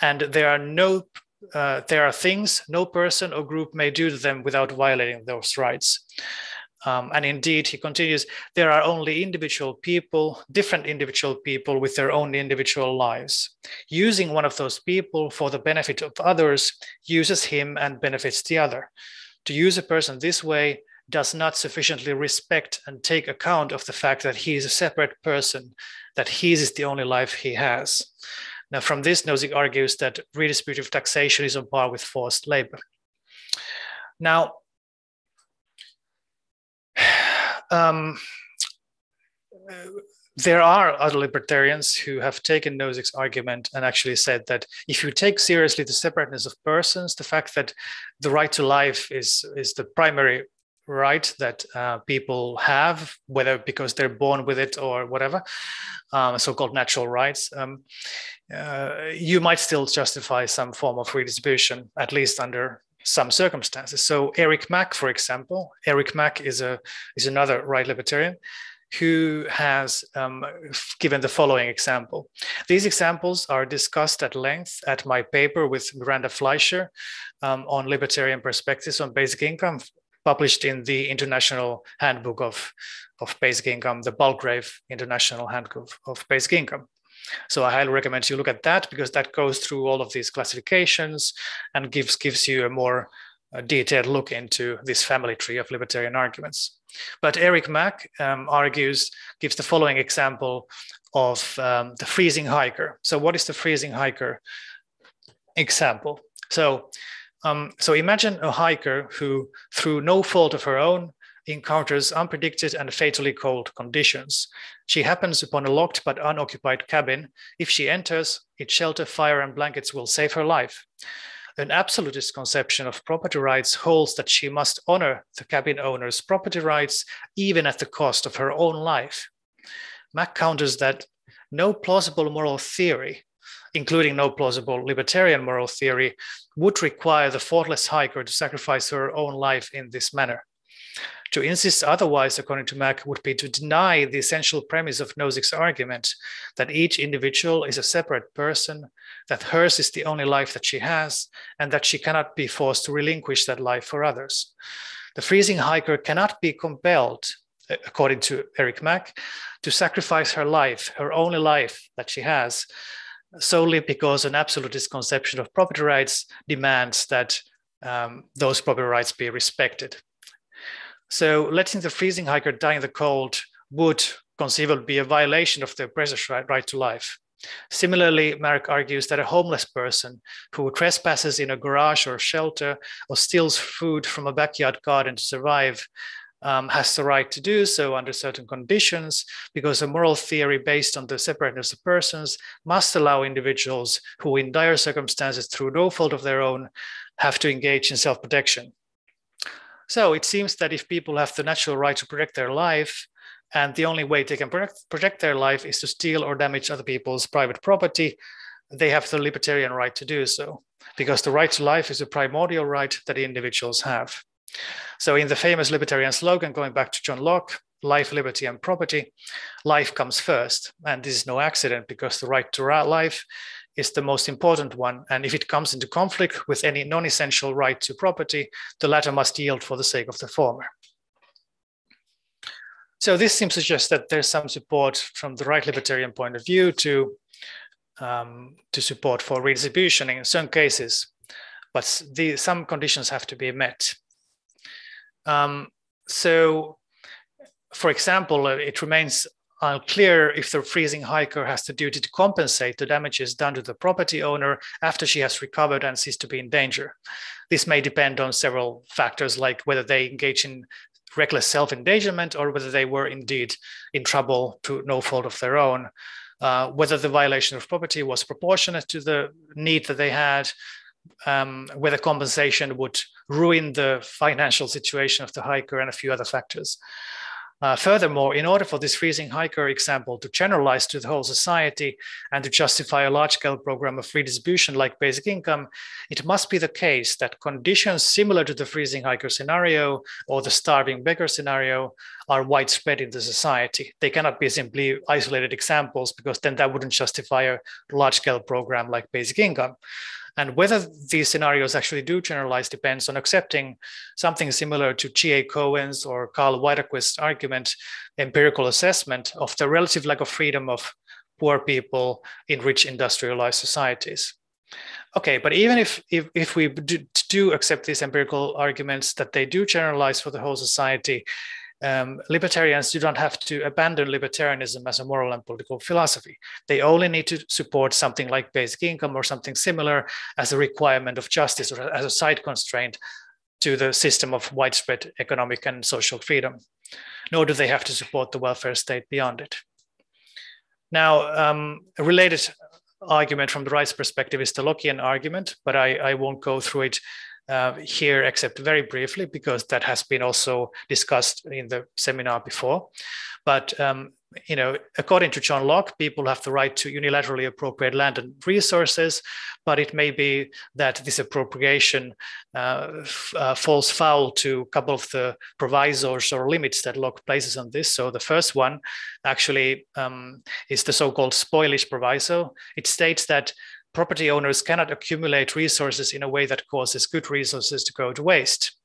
and there are no uh, there are things no person or group may do to them without violating those rights. Um, and indeed, he continues, there are only individual people, different individual people with their own individual lives. Using one of those people for the benefit of others uses him and benefits the other. To use a person this way does not sufficiently respect and take account of the fact that he is a separate person, that his is the only life he has. Now, from this, Nozick argues that redistributive taxation is on par with forced labor. Now, um, there are other libertarians who have taken Nozick's argument and actually said that if you take seriously the separateness of persons, the fact that the right to life is, is the primary right that uh, people have, whether because they're born with it or whatever, um, so-called natural rights, um, uh, you might still justify some form of redistribution, at least under some circumstances. So Eric Mack, for example, Eric Mack is a is another right libertarian who has um, given the following example. These examples are discussed at length at my paper with Miranda Fleischer um, on libertarian perspectives on basic income, published in the International Handbook of, of Basic Income, the Palgrave International Handbook of Basic Income. So I highly recommend you look at that because that goes through all of these classifications and gives, gives you a more uh, detailed look into this family tree of libertarian arguments. But Eric Mack um, argues, gives the following example of um, the freezing hiker. So what is the freezing hiker example? So, um, so imagine a hiker who, through no fault of her own, encounters unpredicted and fatally cold conditions. She happens upon a locked but unoccupied cabin. If she enters, its shelter, fire, and blankets will save her life. An absolutist conception of property rights holds that she must honor the cabin owner's property rights even at the cost of her own life. Mack counters that no plausible moral theory, including no plausible libertarian moral theory, would require the faultless hiker to sacrifice her own life in this manner. To insist otherwise, according to Mack, would be to deny the essential premise of Nozick's argument that each individual is a separate person, that hers is the only life that she has, and that she cannot be forced to relinquish that life for others. The freezing hiker cannot be compelled, according to Eric Mack, to sacrifice her life, her only life that she has, solely because an absolutist conception of property rights demands that um, those property rights be respected. So letting the freezing hiker die in the cold would conceivably be a violation of the oppressor's right, right to life. Similarly, Mack argues that a homeless person who trespasses in a garage or shelter or steals food from a backyard garden to survive um, has the right to do so under certain conditions because a moral theory based on the separateness of persons must allow individuals who, in dire circumstances, through no fault of their own, have to engage in self protection. So it seems that if people have the natural right to protect their life, and the only way they can protect, protect their life is to steal or damage other people's private property, they have the libertarian right to do so, because the right to life is a primordial right that individuals have. So, in the famous libertarian slogan, going back to John Locke, life, liberty, and property, life comes first. And this is no accident because the right to life is the most important one. And if it comes into conflict with any non essential right to property, the latter must yield for the sake of the former. So this seems to suggest that there's some support from the right libertarian point of view to, um, to support for redistribution in certain cases, but the, some conditions have to be met. Um, so, for example, it remains unclear if the freezing hiker has the duty to compensate the damages done to the property owner after she has recovered and ceased to be in danger. This may depend on several factors, like whether they engage in reckless self endangerment or whether they were indeed in trouble to no fault of their own, uh, whether the violation of property was proportionate to the need that they had. Um, whether compensation would ruin the financial situation of the hiker and a few other factors. Uh, furthermore, in order for this freezing hiker example to generalize to the whole society and to justify a large-scale program of redistribution like basic income, it must be the case that conditions similar to the freezing hiker scenario or the starving beggar scenario are widespread in the society. They cannot be simply isolated examples because then that wouldn't justify a large-scale program like basic income. And whether these scenarios actually do generalize depends on accepting something similar to G.A. Cohen's or Karl Widerquist's argument, empirical assessment of the relative lack of freedom of poor people in rich industrialized societies. Okay, but even if, if, if we do, do accept these empirical arguments that they do generalize for the whole society, um, libertarians do not have to abandon libertarianism as a moral and political philosophy. They only need to support something like basic income or something similar as a requirement of justice or as a side constraint to the system of widespread economic and social freedom. Nor do they have to support the welfare state beyond it. Now, um, a related argument from the rights perspective is the Lockean argument, but I, I won't go through it uh, here, except very briefly, because that has been also discussed in the seminar before. But um, you know, according to John Locke, people have the right to unilaterally appropriate land and resources, but it may be that this appropriation uh, uh, falls foul to a couple of the provisos or limits that Locke places on this. So the first one actually um, is the so-called spoilage proviso. It states that property owners cannot accumulate resources in a way that causes good resources to go to waste.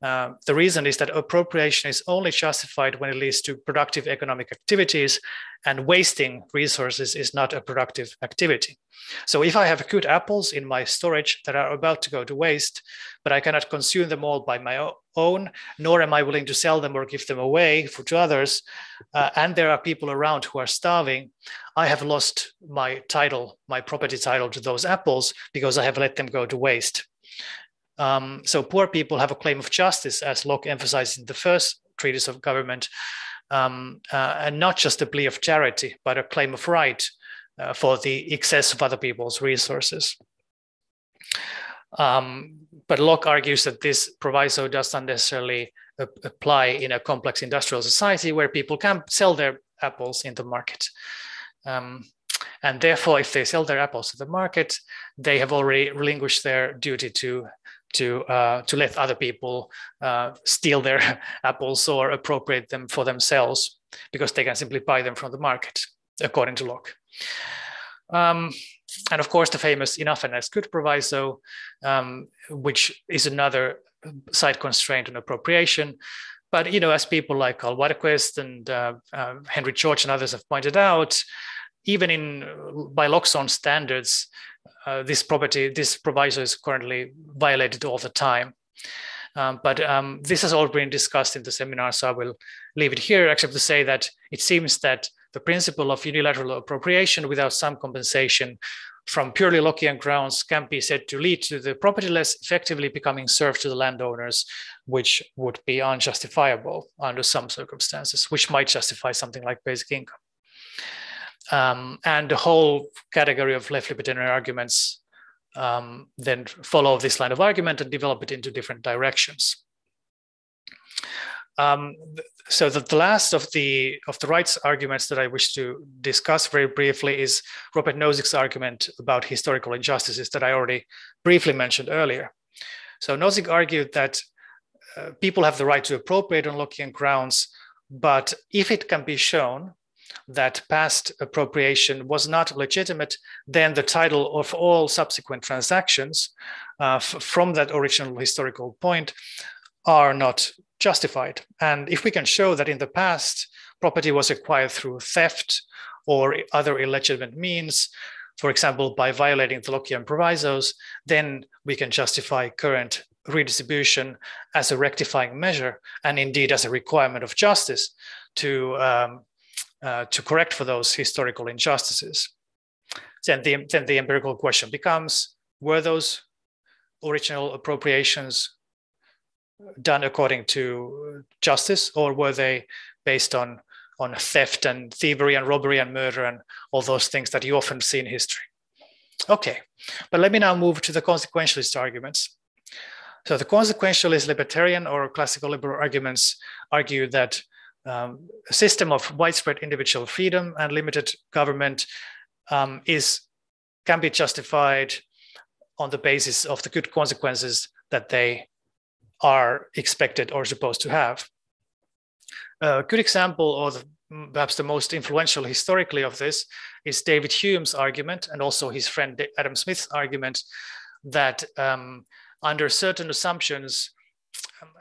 Uh, the reason is that appropriation is only justified when it leads to productive economic activities, and wasting resources is not a productive activity. So, if I have good apples in my storage that are about to go to waste, but I cannot consume them all by my own, nor am I willing to sell them or give them away for, to others, uh, and there are people around who are starving, I have lost my title, my property title to those apples because I have let them go to waste. Um, so poor people have a claim of justice, as Locke emphasized in the first treatise of government, um, uh, and not just a plea of charity, but a claim of right uh, for the excess of other people's resources. Um, but Locke argues that this proviso does not necessarily apply in a complex industrial society where people can sell their apples in the market. Um, and therefore, if they sell their apples to the market, they have already relinquished their duty to to uh, to let other people uh, steal their apples or appropriate them for themselves because they can simply buy them from the market, according to Locke. Um, and of course, the famous enough and as good proviso, um, which is another side constraint on appropriation. But you know, as people like Karl Widerquist and uh, uh Henry George and others have pointed out, even in by Locke's own standards, uh, this property, this proviso is currently violated all the time. Um, but um, this has all been discussed in the seminar, so I will leave it here, except to say that it seems that the principle of unilateral appropriation without some compensation from purely Lockean grounds can be said to lead to the propertyless effectively becoming served to the landowners, which would be unjustifiable under some circumstances, which might justify something like basic income. Um, and the whole category of left libertarian arguments um, then follow this line of argument and develop it into different directions. Um, so the, the, last of the of the rights arguments that I wish to discuss very briefly is Robert Nozick's argument about historical injustices that I already briefly mentioned earlier. So Nozick argued that uh, people have the right to appropriate on Lockean grounds, but if it can be shown that past appropriation was not legitimate, then the title of all subsequent transactions uh, from that original historical point are not justified. And if we can show that in the past, property was acquired through theft or other illegitimate means, for example, by violating the Lockean provisos, then we can justify current redistribution as a rectifying measure and indeed as a requirement of justice to um, uh, to correct for those historical injustices. Then the, then the empirical question becomes, were those original appropriations done according to justice or were they based on, on theft and thievery and robbery and murder and all those things that you often see in history? Okay, but let me now move to the consequentialist arguments. So the consequentialist libertarian or classical liberal arguments argue that um, a system of widespread individual freedom and limited government um, is can be justified on the basis of the good consequences that they are expected or supposed to have. A good example, or the, perhaps the most influential historically of this, is David Hume's argument and also his friend Adam Smith's argument that um, under certain assumptions,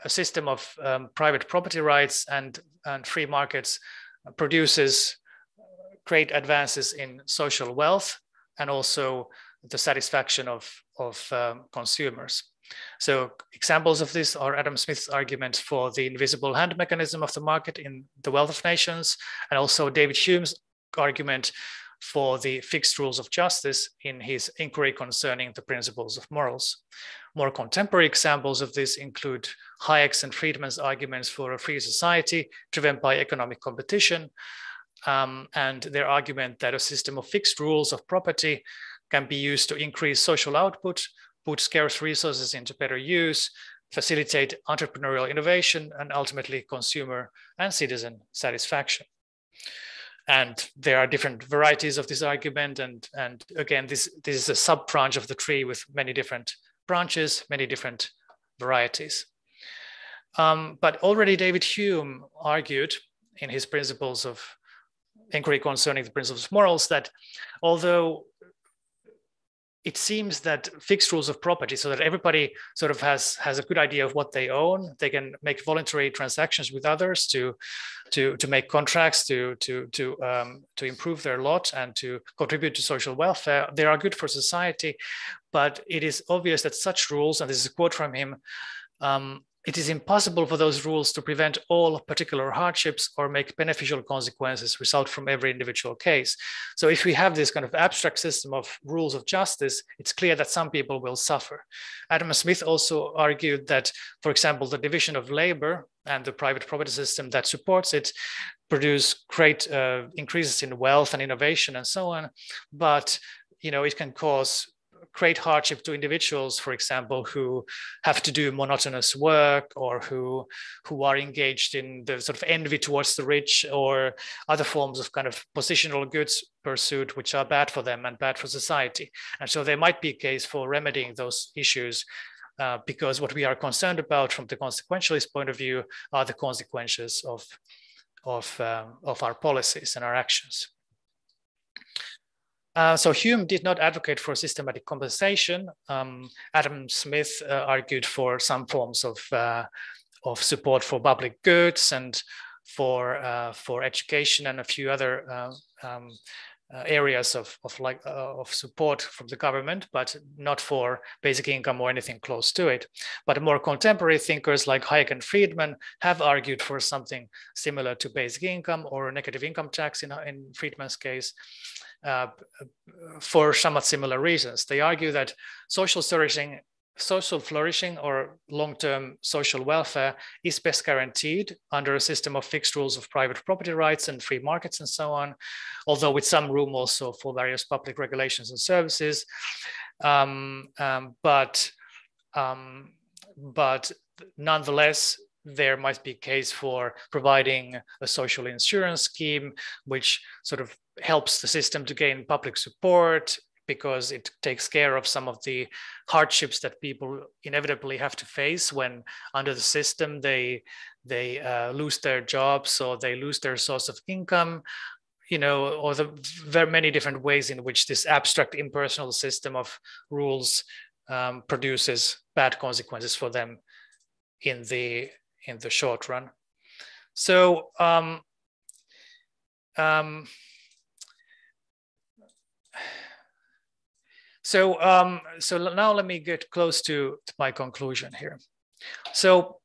a system of um, private property rights and, and free markets produces great advances in social wealth and also the satisfaction of, of um, consumers. So examples of this are Adam Smith's argument for the invisible hand mechanism of the market in The Wealth of Nations, and also David Hume's argument for the fixed rules of justice in his inquiry concerning the principles of morals. More contemporary examples of this include Hayek's and Friedman's arguments for a free society driven by economic competition, um, and their argument that a system of fixed rules of property can be used to increase social output, put scarce resources into better use, facilitate entrepreneurial innovation, and ultimately consumer and citizen satisfaction. and there are different varieties of this argument. And, and again, this, this is a sub branch of the tree with many different branches, many different varieties. Um, but already David Hume argued in his principles of inquiry concerning the principles of morals that although it seems that fixed rules of property so that everybody sort of has has a good idea of what they own they can make voluntary transactions with others to to to make contracts to to to um, to improve their lot and to contribute to social welfare. They are good for society but it is obvious that such rules and this is a quote from him um, it is impossible for those rules to prevent all particular hardships or make beneficial consequences result from every individual case. So if we have this kind of abstract system of rules of justice, it's clear that some people will suffer. Adam Smith also argued that, for example, the division of labor and the private property system that supports it produce great uh, increases in wealth and innovation and so on. But you know, it can cause great hardship to individuals, for example, who have to do monotonous work or who, who are engaged in the sort of envy towards the rich or other forms of kind of positional goods pursuit, which are bad for them and bad for society. And so there might be a case for remedying those issues uh, because what we are concerned about from the consequentialist point of view are the consequences of, of, uh, of our policies and our actions. Uh, so Hume did not advocate for systematic compensation. Um, Adam Smith uh, argued for some forms of, uh, of support for public goods and for, uh, for education and a few other uh, um, areas of, of, like, of support from the government, but not for basic income or anything close to it. But more contemporary thinkers like Hayek and Friedman have argued for something similar to basic income or negative income tax in, in Friedman's case. Uh, for somewhat similar reasons. They argue that social flourishing, social flourishing or long-term social welfare is best guaranteed under a system of fixed rules of private property rights and free markets and so on, although with some room also for various public regulations and services. Um, um, but, um, but nonetheless, there might be a case for providing a social insurance scheme, which sort of helps the system to gain public support because it takes care of some of the hardships that people inevitably have to face when under the system they they uh, lose their jobs or they lose their source of income you know or the very many different ways in which this abstract impersonal system of rules um, produces bad consequences for them in the in the short run so um, um, So, um, so now let me get close to, to my conclusion here. So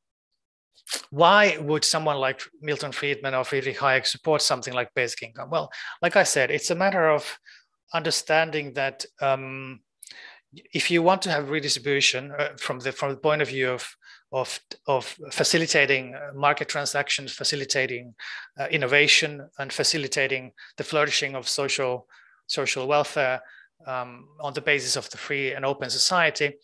why would someone like Milton Friedman or Friedrich Hayek support something like basic income? Well, like I said, it's a matter of understanding that um, if you want to have redistribution uh, from the from the point of view of of, of facilitating uh, market transactions, facilitating uh, innovation, and facilitating the flourishing of social social welfare, um, on the basis of the free and open society,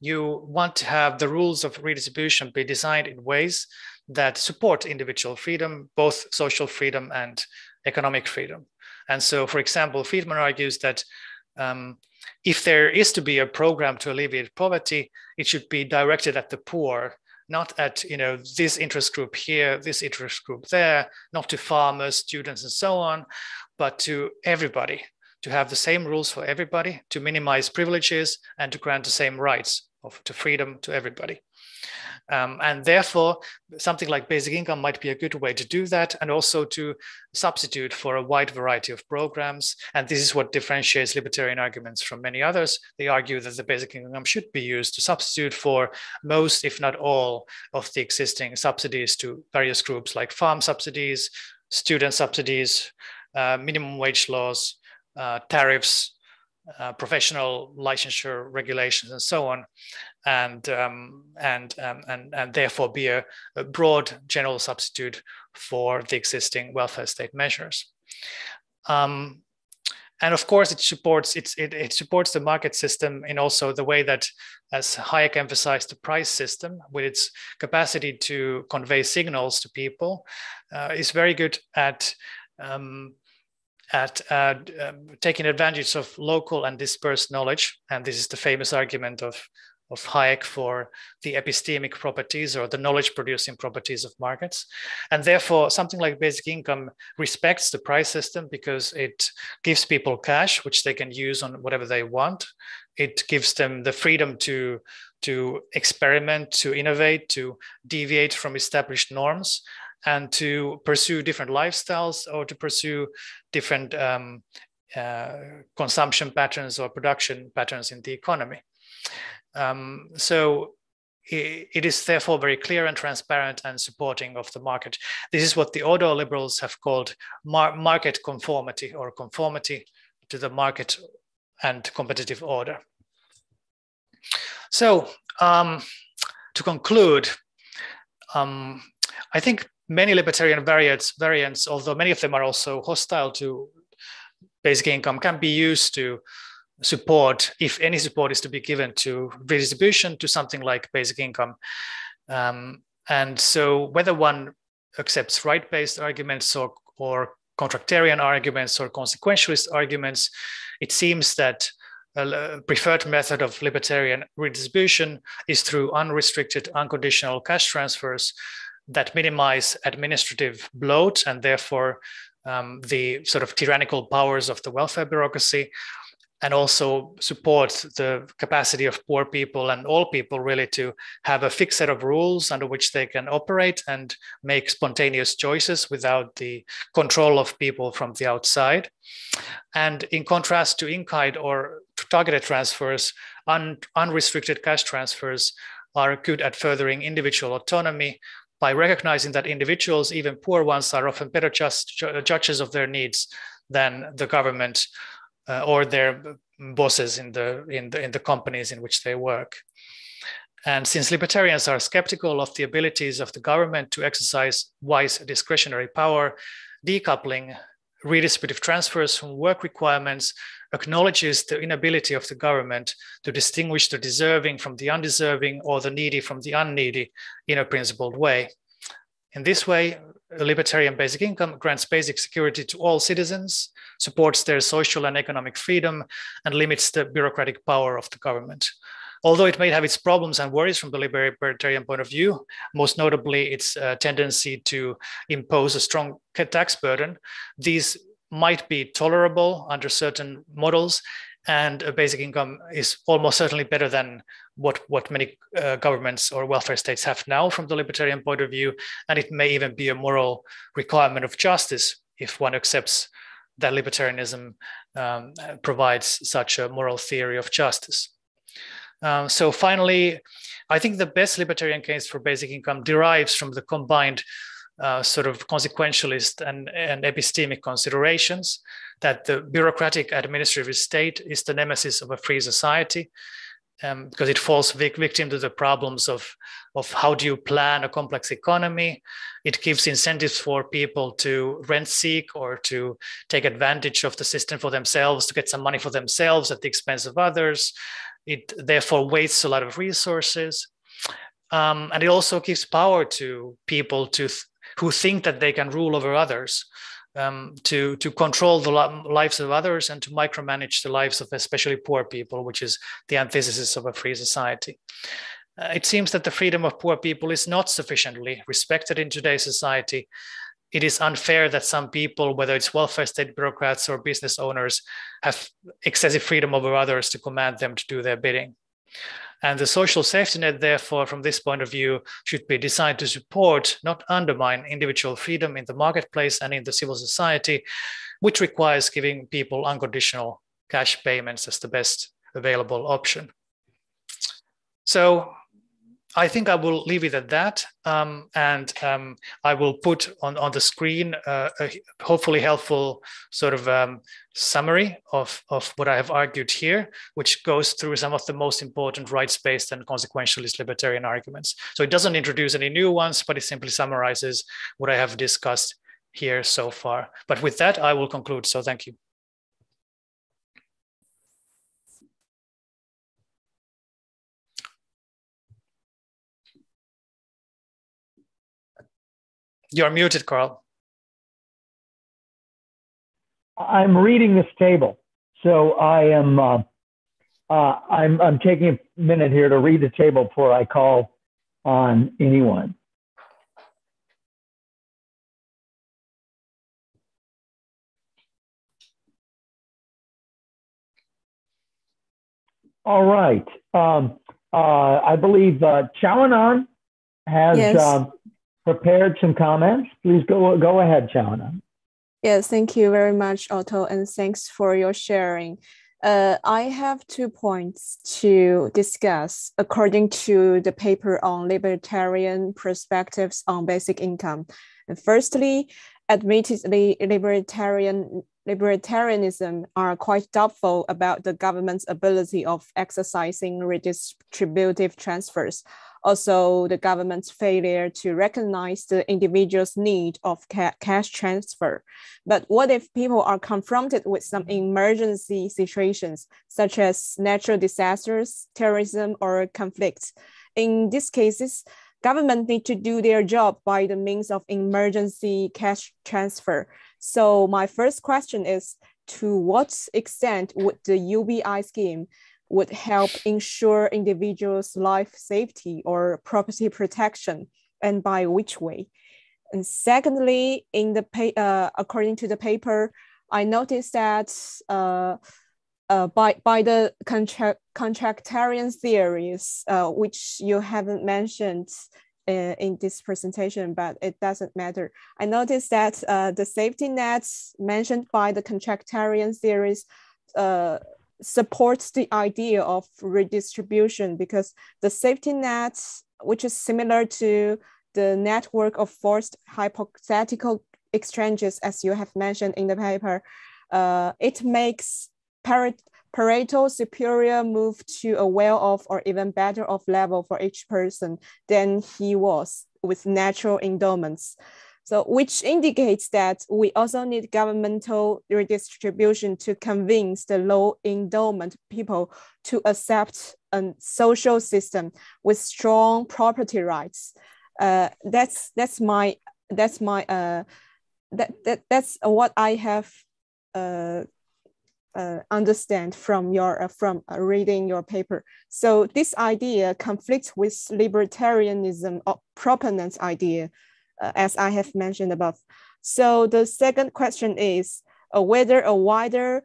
you want to have the rules of redistribution be designed in ways that support individual freedom, both social freedom and economic freedom. And so, for example, Friedman argues that um, if there is to be a program to alleviate poverty, it should be directed at the poor, not at you know this interest group here, this interest group there, not to farmers, students, and so on, but to everybody to have the same rules for everybody, to minimize privileges, and to grant the same rights of, to freedom to everybody. Um, and therefore, something like basic income might be a good way to do that and also to substitute for a wide variety of programs. And this is what differentiates libertarian arguments from many others. They argue that the basic income should be used to substitute for most, if not all, of the existing subsidies to various groups like farm subsidies, student subsidies, uh, minimum wage laws, uh, tariffs, uh, professional licensure regulations, and so on, and um, and, um, and and therefore be a, a, broad general substitute for the existing welfare state measures. Um, and of course, it supports it, it supports the market system in also the way that, as Hayek emphasized, the price system with its capacity to convey signals to people uh, is very good at um, at uh, um, taking advantage of local and dispersed knowledge. And this is the famous argument of, of Hayek for the epistemic properties or the knowledge producing properties of markets. And therefore, something like basic income respects the price system because it gives people cash, which they can use on whatever they want. It gives them the freedom to, to experiment, to innovate, to deviate from established norms and to pursue different lifestyles or to pursue different um, uh, consumption patterns or production patterns in the economy. Um, so it, is therefore very clear and transparent and supporting of the market. This is what the Ordo liberals have called mar market conformity or conformity to the market and competitive order. So um, to conclude, um, I think many libertarian variants, variants, although many of them are also hostile to basic income, can be used to support, if any support is to be given to redistribution to something like basic income. Um, and so whether one accepts right-based arguments or, or contractarian arguments or consequentialist arguments, it seems that a preferred method of libertarian redistribution is through unrestricted, unconditional cash transfers that minimize administrative bloat and therefore um, the sort of tyrannical powers of the welfare bureaucracy and also support the capacity of poor people and all people really to have a fixed set of rules under which they can operate and make spontaneous choices without the control of people from the outside. And in contrast to in-kind or targeted transfers, un unrestricted cash transfers are good at furthering individual autonomy by recognizing that individuals, even poor ones, are often better just, judges of their needs than the government uh, or their bosses in the, in, the, in the companies in which they work. And since libertarians are skeptical of the abilities of the government to exercise wise discretionary power, decoupling redistributive transfers from work requirements acknowledges the inability of the government to distinguish the deserving from the undeserving or the needy from the unneedy in a principled way. In this way, libertarian basic income grants basic security to all citizens, supports their social and economic freedom, and limits the bureaucratic power of the government. Although it may have its problems and worries from the libertarian point of view, most notably its uh, tendency to impose a strong tax burden, these might be tolerable under certain models and a basic income is almost certainly better than what, what many uh, governments or welfare states have now from the libertarian point of view. And it may even be a moral requirement of justice if one accepts that libertarianism um, provides such a moral theory of justice. Um, so finally, I think the best libertarian case for basic income derives from the combined uh, sort of consequentialist and, and epistemic considerations that the bureaucratic administrative state is the nemesis of a free society um, because it falls vic- victim to the problems of, of how do you plan a complex economy. It gives incentives for people to rent seek or to take advantage of the system for themselves, to get some money for themselves at the expense of others. It therefore wastes a lot of resources. Um, and it also gives power to people to th- who think that they can rule over others. Um, to to control the lives of others and to micromanage the lives of especially poor people, which is the antithesis of a free society. Uh, it seems that the freedom of poor people is not sufficiently respected in today's society. It is unfair that some people, whether it's welfare state bureaucrats or business owners, have excessive freedom over others to command them to do their bidding. And the social safety net, therefore, from this point of view, should be designed to support, not undermine individual freedom in the marketplace and in the civil society, which requires giving people unconditional cash payments as the best available option. So I think I will leave it at that. Um, and um, I will put on, on the screen uh, a hopefully helpful sort of um, summary of, of what I have argued here, which goes through some of the most important rights-based and consequentialist libertarian arguments. So it doesn't introduce any new ones, but it simply summarizes what I have discussed here so far. But with that, I will conclude. So thank you. You're muted, Karl. I'm reading this table, so I am. Uh, uh, I'm I'm taking a minute here to read the table before I call on anyone. All right. Um, uh, I believe uh, Chawanan has yes. uh, prepared some comments. Please go go ahead, Chawanan. Yes, thank you very much, Otto, and thanks for your sharing. Uh, I have two points to discuss according to the paper on libertarian perspectives on basic income. Firstly, admittedly, libertarian libertarianism are quite doubtful about the government's ability of exercising redistributive transfers. Also, the government's failure to recognize the individual's need of ca cash transfer. But what if people are confronted with some emergency situations, such as natural disasters, terrorism, or conflicts? In these cases, government need to do their job by the means of emergency cash transfer. So my first question is, to what extent would the UBI scheme would help ensure individuals' life safety or property protection, and by which way? And secondly, in the uh, according to the paper, I noticed that uh, uh, by by the contract contractarian theories, uh, which you haven't mentioned in this presentation, but it doesn't matter. I noticed that uh, the safety nets mentioned by the contractarian theories uh, supports the idea of redistribution because the safety nets, which is similar to the network of forced hypothetical exchanges, as you have mentioned in the paper, uh, it makes Pareto superior move to a well-off or even better off level for each person than he was with natural endowments. So which indicates that we also need governmental redistribution to convince the low endowment people to accept a social system with strong property rights. Uh, that's that's my that's my uh, that, that that's what I have uh, uh, understand from your uh, from uh, reading your paper. So this idea conflicts with libertarianism or proponent's idea, uh, as I have mentioned above. So the second question is uh, whether a wider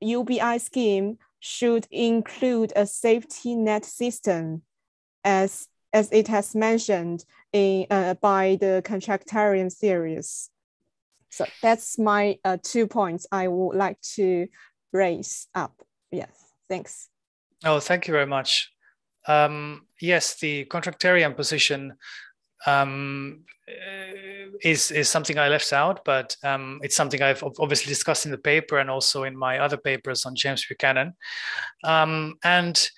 UBI scheme should include a safety net system, as as it has mentioned in uh, by the contractarian theories. So that's my two points I would like to raise up. Yes, thanks. Oh, thank you very much. Um, yes, the contractarian position um, is is something I left out, but um, it's something I've obviously discussed in the paper and also in my other papers on James Buchanan. Um, and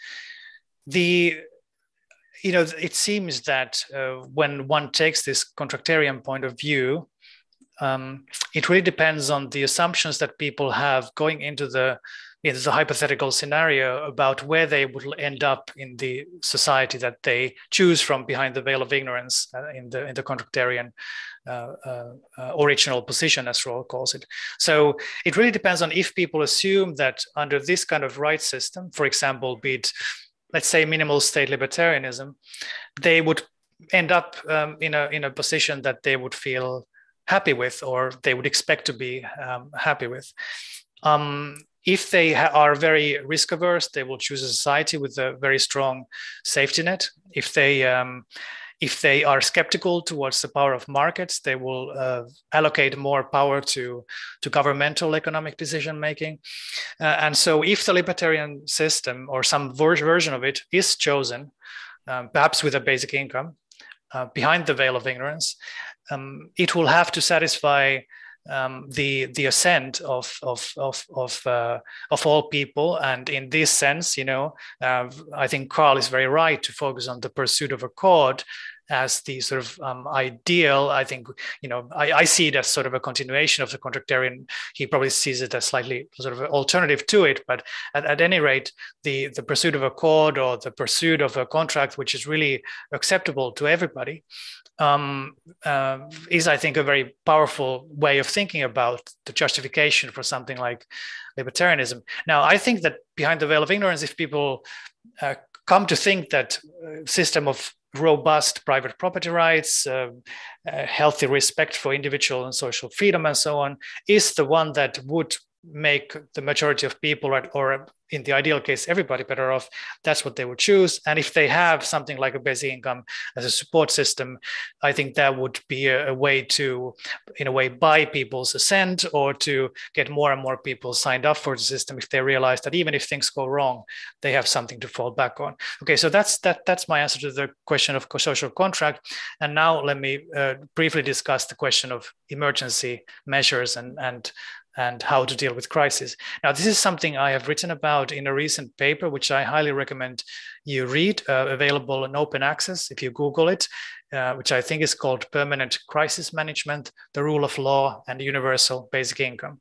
the you know it seems that uh, when one takes this contractarian point of view, um, it really depends on the assumptions that people have going into the into the hypothetical scenario about where they would end up in the society that they choose from behind the veil of ignorance uh, in the in the contractarian uh, uh, uh original position, as Rawls calls it. So it really depends on if people assume that under this kind of right system, for example, be it let's say minimal state libertarianism, they would end up um, in a in a position that they would feel happy with or they would expect to be um, happy with. Um, if they ha- are very risk averse, they will choose a society with a very strong safety net. If they um, if they are skeptical towards the power of markets, they will uh, allocate more power to, to governmental economic decision making. Uh, and so, if the libertarian system or some ver- version of it is chosen, um, perhaps with a basic income, uh, behind the veil of ignorance, um, it will have to satisfy um, the the assent of of of of, uh, of all people. And in this sense, you know, uh, I think Karl is very right to focus on the pursuit of accord as the sort of um, ideal. I think, you know, I, I, see it as sort of a continuation of the contractarian. He probably sees it as slightly sort of alternative to it. But at, at any rate, the, the pursuit of a code or the pursuit of a contract, which is really acceptable to everybody, um, uh, is, I think, a very powerful way of thinking about the justification for something like libertarianism. Now, I think that behind the veil of ignorance, if people uh, come to think that uh, system of robust private property rights, uh, uh, healthy respect for individual and social freedom, and so on, is the one that would make the majority of people, right? or in the ideal case, everybody better off, that's what they would choose. And if they have something like a basic income as a support system, I think that would be a, a way to, in a way, buy people's assent or to get more and more people signed up for the system if they realize that even if things go wrong, they have something to fall back on. Okay, so that's that. That's my answer to the question of social contract. And now let me uh, briefly discuss the question of emergency measures and and and how to deal with crisis. Now, this is something I have written about in a recent paper, which I highly recommend you read, uh, available in open access if you Google it, uh, which I think is called Permanent Crisis Management, the Rule of Law, and Universal Basic Income.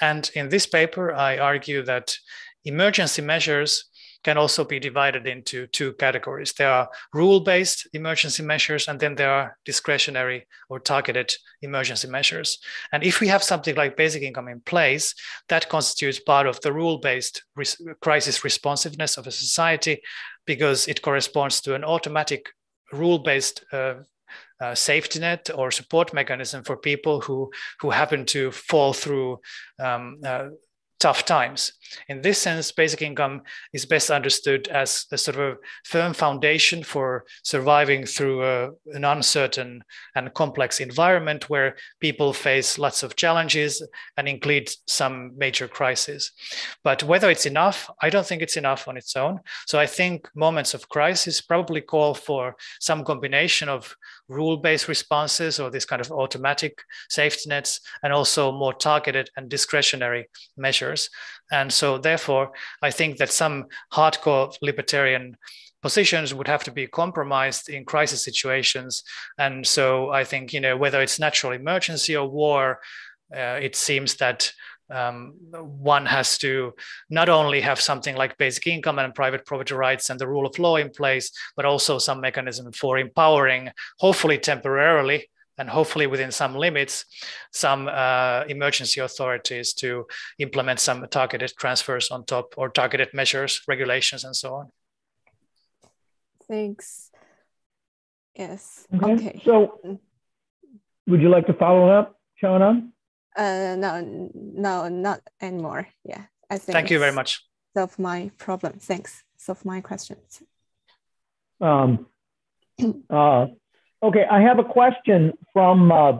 And in this paper, I argue that emergency measures can also be divided into two categories. There are rule-based emergency measures, and then there are discretionary or targeted emergency measures. And if we have something like basic income in place, that constitutes part of the rule-based res- crisis responsiveness of a society because it corresponds to an automatic rule-based uh, uh, safety net or support mechanism for people who who happen to fall through um, uh, tough times. In this sense, basic income is best understood as a sort of firm foundation for surviving through a, an uncertain and complex environment where people face lots of challenges and include some major crises. But whether it's enough, I don't think it's enough on its own. So I think moments of crisis probably call for some combination of rule-based responses or this kind of automatic safety nets and also more targeted and discretionary measures. And so therefore i think that some hardcore libertarian positions would have to be compromised in crisis situations. And so i think you know whether it's natural emergency or war uh, it seems that um, one has to not only have something like basic income and private property rights and the rule of law in place, but also some mechanism for empowering, hopefully temporarily, and hopefully within some limits, some uh, emergency authorities to implement some targeted transfers on top or targeted measures, regulations, and so on. Thanks. Yes. Okay. okay. So, would you like to follow up, Shona? Uh, no, no, not anymore. Yeah, I think. Thank you very much. Solve my problem. Thanks. Solve my questions. Um, uh, okay, I have a question from. Uh,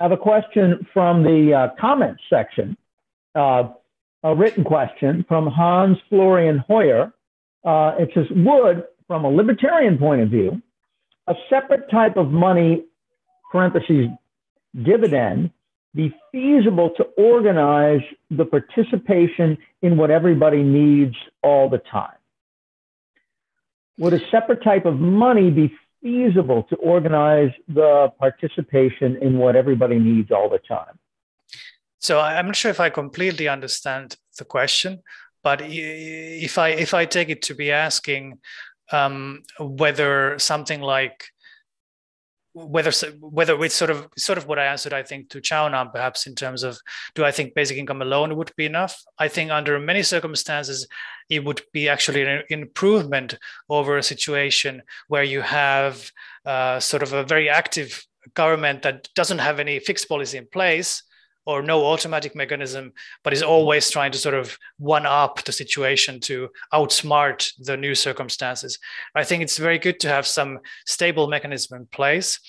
I have a question from the uh, comments section. Uh, a written question from Hans Florian Hoyer. Uh, it says, "Would, from a libertarian point of view, a separate type of money (parentheses dividend) be feasible to organize the participation in what everybody needs all the time? Would a separate type of money be feasible to organize the participation in what everybody needs all the time? So I'm not sure if I completely understand the question, but if I if I take it to be asking um, whether something like whether whether it's sort of sort of what I answered, I think to Chao perhaps in terms of do I think basic income alone would be enough? I think under many circumstances it would be actually an improvement over a situation where you have uh, sort of a very active government that doesn't have any fixed policy in place or no automatic mechanism, but is always trying to sort of one up the situation to outsmart the new circumstances. I think it's very good to have some stable mechanism in place.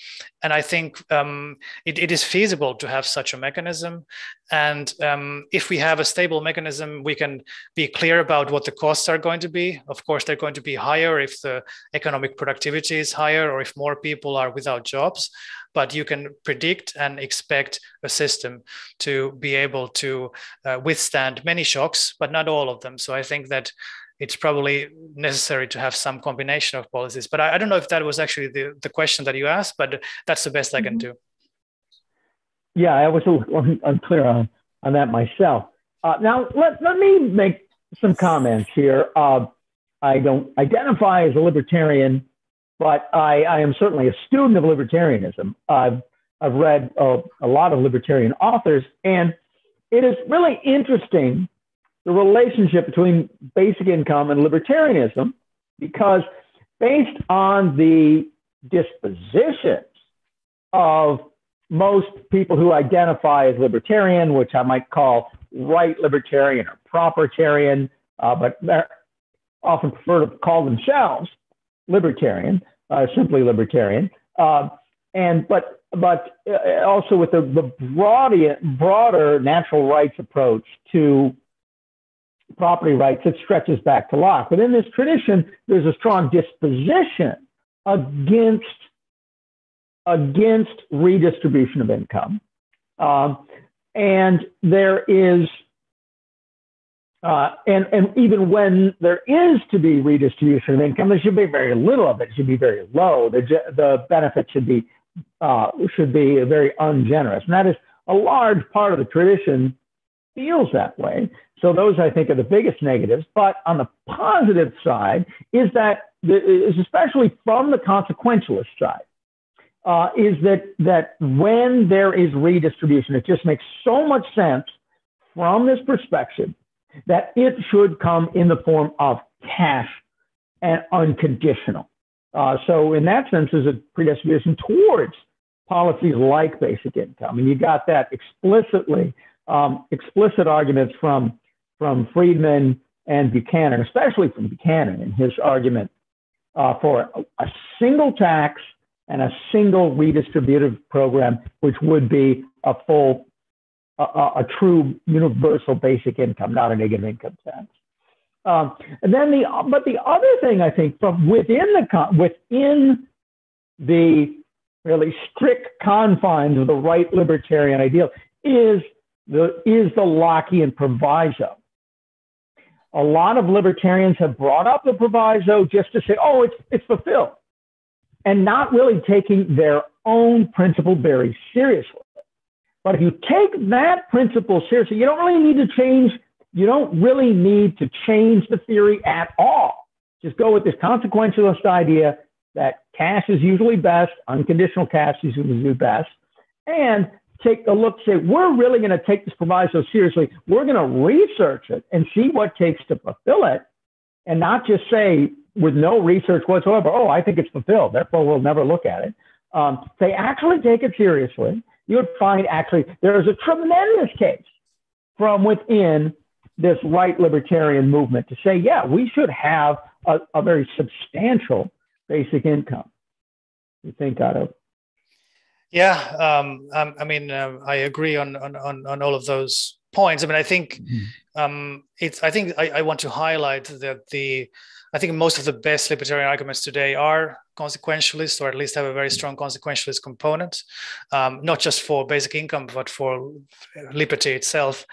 And I think um, it, it is feasible to have such a mechanism. And um, if we have a stable mechanism, we can be clear about what the costs are going to be. Of course, they're going to be higher if the economic productivity is higher or if more people are without jobs but you can predict and expect a system to be able to uh, withstand many shocks, but not all of them. So I think that it's probably necessary to have some combination of policies. But I, I don't know if that was actually the, the question that you asked, but that's the best I can mm-hmm. do. Yeah, I was a little unclear on, on that myself. Uh, now, let, let me make some comments here. Uh, I don't identify as a libertarian, but I, I am certainly a student of libertarianism. I've, I've read a lot of libertarian authors, and it is really interesting the relationship between basic income and libertarianism because based on the dispositions of most people who identify as libertarian, which I might call right libertarian or propertarian, uh, but often prefer to call themselves libertarian, uh, simply libertarian. Uh, and but but uh, also with the, the broad, broader natural rights approach to property rights that stretches back to Locke. But in this tradition, there's a strong disposition against against redistribution of income, um, and there is. Uh, and, and even when there is to be redistribution of income, there should be very little of it. It should be very low. The, the benefit should be uh, should be very ungenerous, and that is a large part of the tradition feels that way. So those I think are the biggest negatives. But on the positive side is that is especially from the consequentialist side. Uh, is that that when there is redistribution, it just makes so much sense from this perspective that it should come in the form of cash and unconditional. Uh, so in that sense, there's a predisposition towards policies like basic income, and you got that explicitly um, explicit arguments from from Friedman and Buchanan, especially from Buchanan in his argument uh, for a, a, single tax and a single redistributive program, which would be a full, a, a true universal basic income, not a negative income tax. Um, and then the, but the other thing I think from within the within the really strict confines of the right libertarian ideal is the, is the Lockean proviso. A lot of libertarians have brought up the proviso just to say, oh, it's, it's fulfilled, and not really taking their own principle very seriously. But if you take that principle seriously, you don't really need to change, you don't really need to change the theory at all. Just go with this consequentialist idea that cash is usually best, unconditional cash is usually best, and take a look, say, we're really going to take this proviso seriously. We're going to research it and see what takes to fulfill it, and not just say with no research whatsoever, oh, I think it's fulfilled, therefore we'll never look at it. Um, they actually take it seriously. You would find actually there is a tremendous case from within this right libertarian movement to say, yeah, we should have a, a very substantial basic income. You think, Otto? Yeah, um, um, I mean, uh, I agree on, on, on on all of those points. I mean, I think mm-hmm. um, it's. I think I, I, want to highlight that the. I think most of the best libertarian arguments today are consequentialist, or at least have a very strong consequentialist component, um, not just for basic income, but for liberty itself.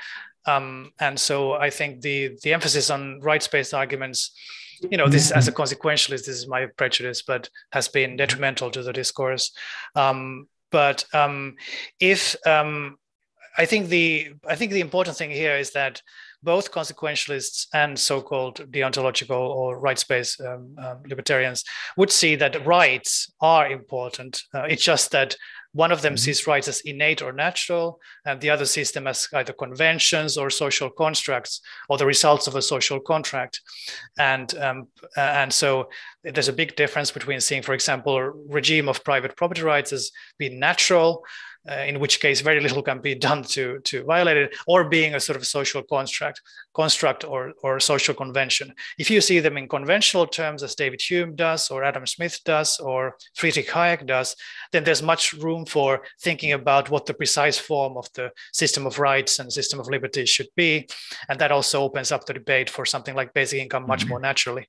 Um, and so, I think the the emphasis on rights-based arguments you know this as a mm-hmm. consequentialist this is my prejudice but has been detrimental to the discourse um, but um, if um, I think the I think the important thing here is that both consequentialists and so-called deontological or rights-based um, um, libertarians would see that rights are important. Uh, it's just that one of them mm-hmm. sees rights as innate or natural, and the other sees them as either conventions or social constructs or the results of a social contract. And, um, and so there's a big difference between seeing, for example, a regime of private property rights as being natural uh, in which case very little can be done to, to violate it, or being a sort of social construct, construct or, or social convention. If you see them in conventional terms, as David Hume does, or Adam Smith does, or Friedrich Hayek does, then there's much room for thinking about what the precise form of the system of rights and system of liberty should be. And that also opens up the debate for something like basic income much mm-hmm. more naturally.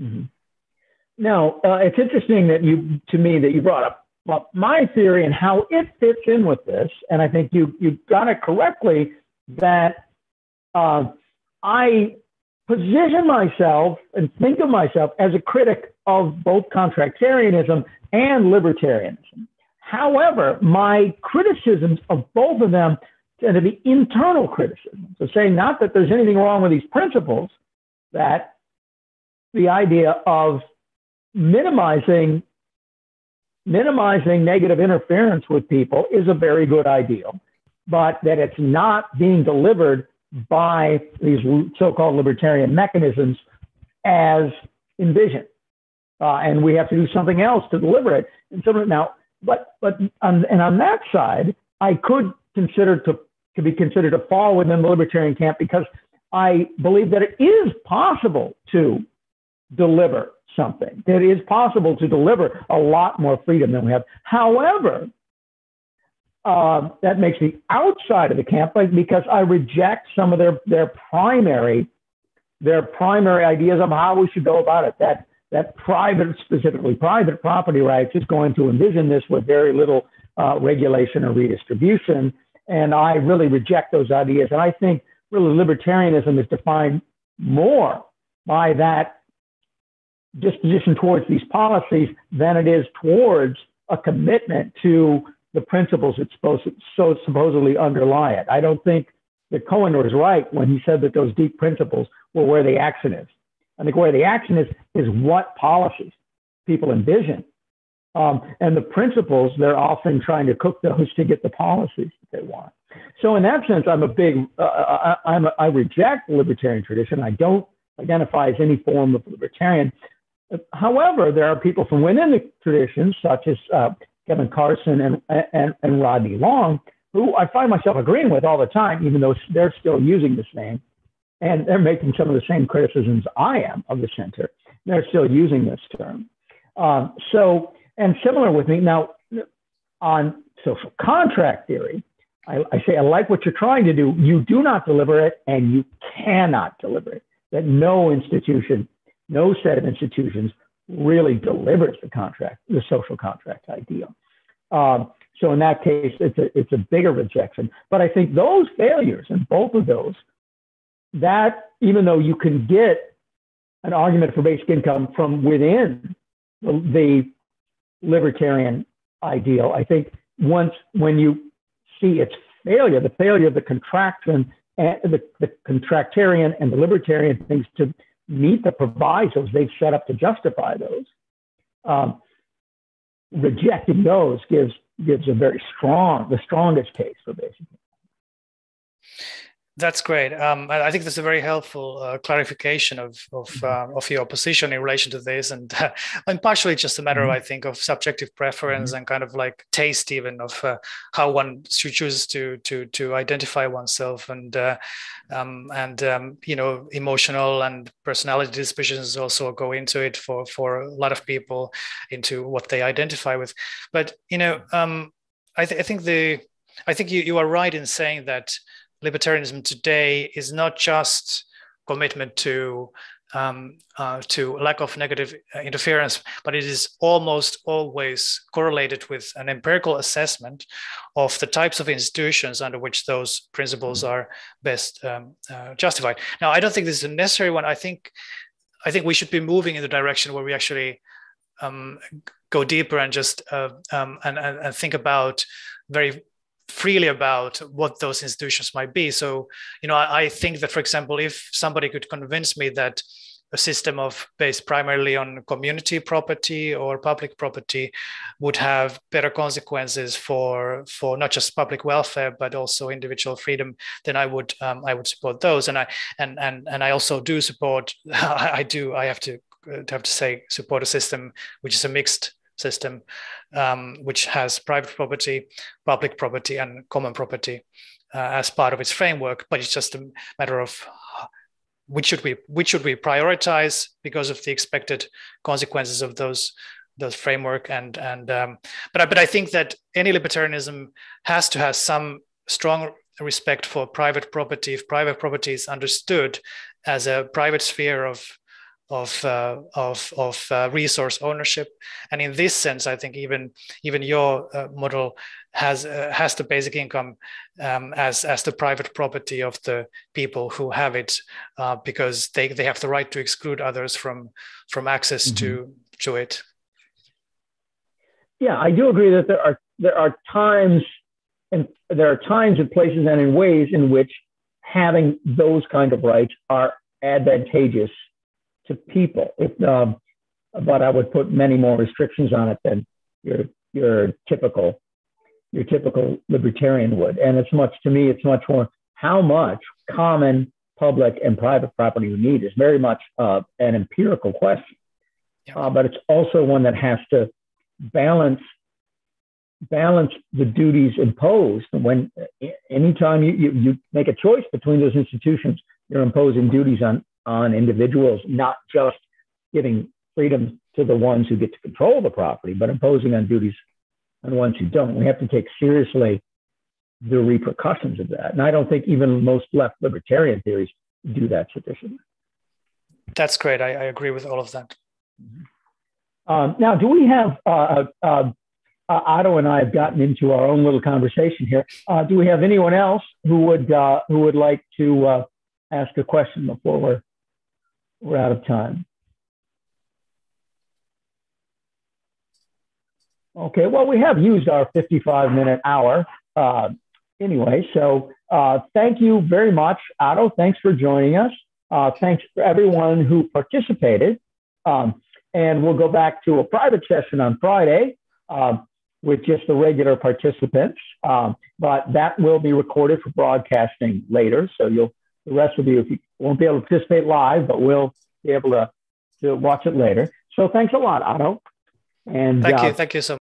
Mm-hmm. Now, uh, it's interesting that you, to me, that you brought up well, my theory and how it fits in with this, and I think you you got it correctly that uh, I position myself and think of myself as a critic of both contractarianism and libertarianism. However, my criticisms of both of them tend to be internal criticisms. So saying not that there's anything wrong with these principles, that the idea of minimizing minimizing negative interference with people is a very good ideal, but that it's not being delivered by these so-called libertarian mechanisms as envisioned. Uh, and we have to do something else to deliver it. And so now, but but on, and on that side, I could consider to to be considered to fall within the libertarian camp because I believe that it is possible to deliver something. It is possible to deliver a lot more freedom than we have. However, uh, that makes me outside of the camp because I reject some of their their primary their primary ideas of how we should go about it. That that private, specifically private property rights, is going to envision this with very little uh, regulation or redistribution. And I really reject those ideas. And I think really libertarianism is defined more by that disposition towards these policies than it is towards a commitment to the principles that supposed, so supposedly underlie it. I don't think that Cohen was right when he said that those deep principles were where the action is. I think where the action is is what policies people envision. Um, and the principles, they're often trying to cook those to get the policies that they want. So in that sense, I'm a big, uh, I, I'm a, I reject the libertarian tradition. I don't identify as any form of libertarian. However, there are people from within the tradition, such as uh, Kevin Carson and, and, and Roderick Long, who I find myself agreeing with all the time, even though they're still using this name. And they're making some of the same criticisms I am of the center. They're still using this term. Um, so, and similar with me, now on social contract theory, I, I say, I like what you're trying to do. You do not deliver it and you cannot deliver it. That no institution, no set of institutions really delivers the contract, the social contract ideal. Um, so in that case, it's a, it's a bigger rejection. But I think those failures and both of those, that even though you can get an argument for basic income from within the, the libertarian ideal, I think once when you see its failure, the failure of the contraction and the, the contractarian and the libertarian things to meet the provisos they've set up to justify those. Um, rejecting those gives gives a very strong, the strongest case for basic. That's great. Um, I think that's a very helpful uh, clarification of of, mm-hmm. uh, of your position in relation to this, and uh, and partially just a matter, mm-hmm. of, I think, of subjective preference mm-hmm. and kind of like taste, even of uh, how one chooses to to to identify oneself, and uh, um, and um, you know, emotional and personality dispositions also go into it for for a lot of people into what they identify with. But you know, um, I, th- I think the I think you you are right in saying that libertarianism today is not just commitment to um, uh, to lack of negative uh, interference, but it is almost always correlated with an empirical assessment of the types of institutions under which those principles are best um, uh, justified. Now, I don't think this is a necessary one. I think I think we should be moving in the direction where we actually um, go deeper and just uh, um, and, and, and think about very freely about what those institutions might be. So, you know, I, I, think that, for example, if somebody could convince me that a system of based primarily on community property or public property would have better consequences for for not just public welfare but also individual freedom, then I would um, I would support those. And I and and and I also do support. I do. I have to have to say support a system which is a mixed system, um, which has private property, public property, and common property uh, as part of its framework. But it's just a matter of which should we which should we prioritize because of the expected consequences of those those framework and and um, but I, but I think that any libertarianism has to have some strong respect for private property if private property is understood as a private sphere of of uh, of of uh, resource ownership. And in this sense, I think even even your uh, model has uh, has the basic income um, as as the private property of the people who have it, uh, because they they have the right to exclude others from from access mm-hmm. to to it. Yeah, I do agree that there are there are times and there are times and places and in ways in which having those kind of rights are advantageous to people. If, um, but I would put many more restrictions on it than your your typical your typical libertarian would. And it's much to me, it's much more how much common public and private property you need is very much uh, an empirical question. Uh, but it's also one that has to balance balance the duties imposed when anytime you, you, you make a choice between those institutions you're imposing duties on on individuals not just giving freedom to the ones who get to control the property but imposing on duties on ones who don't. We have to take seriously the repercussions of that. And i don't think even most left libertarian theories do that sufficiently. That's great. I, I agree with all of that. Mm-hmm. um, now do we have uh, uh, uh, Otto and I have gotten into our own little conversation here. Uh, do we have anyone else who would uh, who would like to uh, ask a question before we're we're out of time? Okay, well, we have used our 55 minute hour uh, anyway. So uh, thank you very much, Otto. Thanks for joining us. thanks for everyone who participated. Um, and we'll go back to a private session on Friday. Um, with just the regular participants. Um, but that will be recorded for broadcasting later. So you'll the rest of be if you won't be able to participate live, but we'll be able to, to watch it later. So thanks a lot, Otto. And thank uh, you, thank you so much.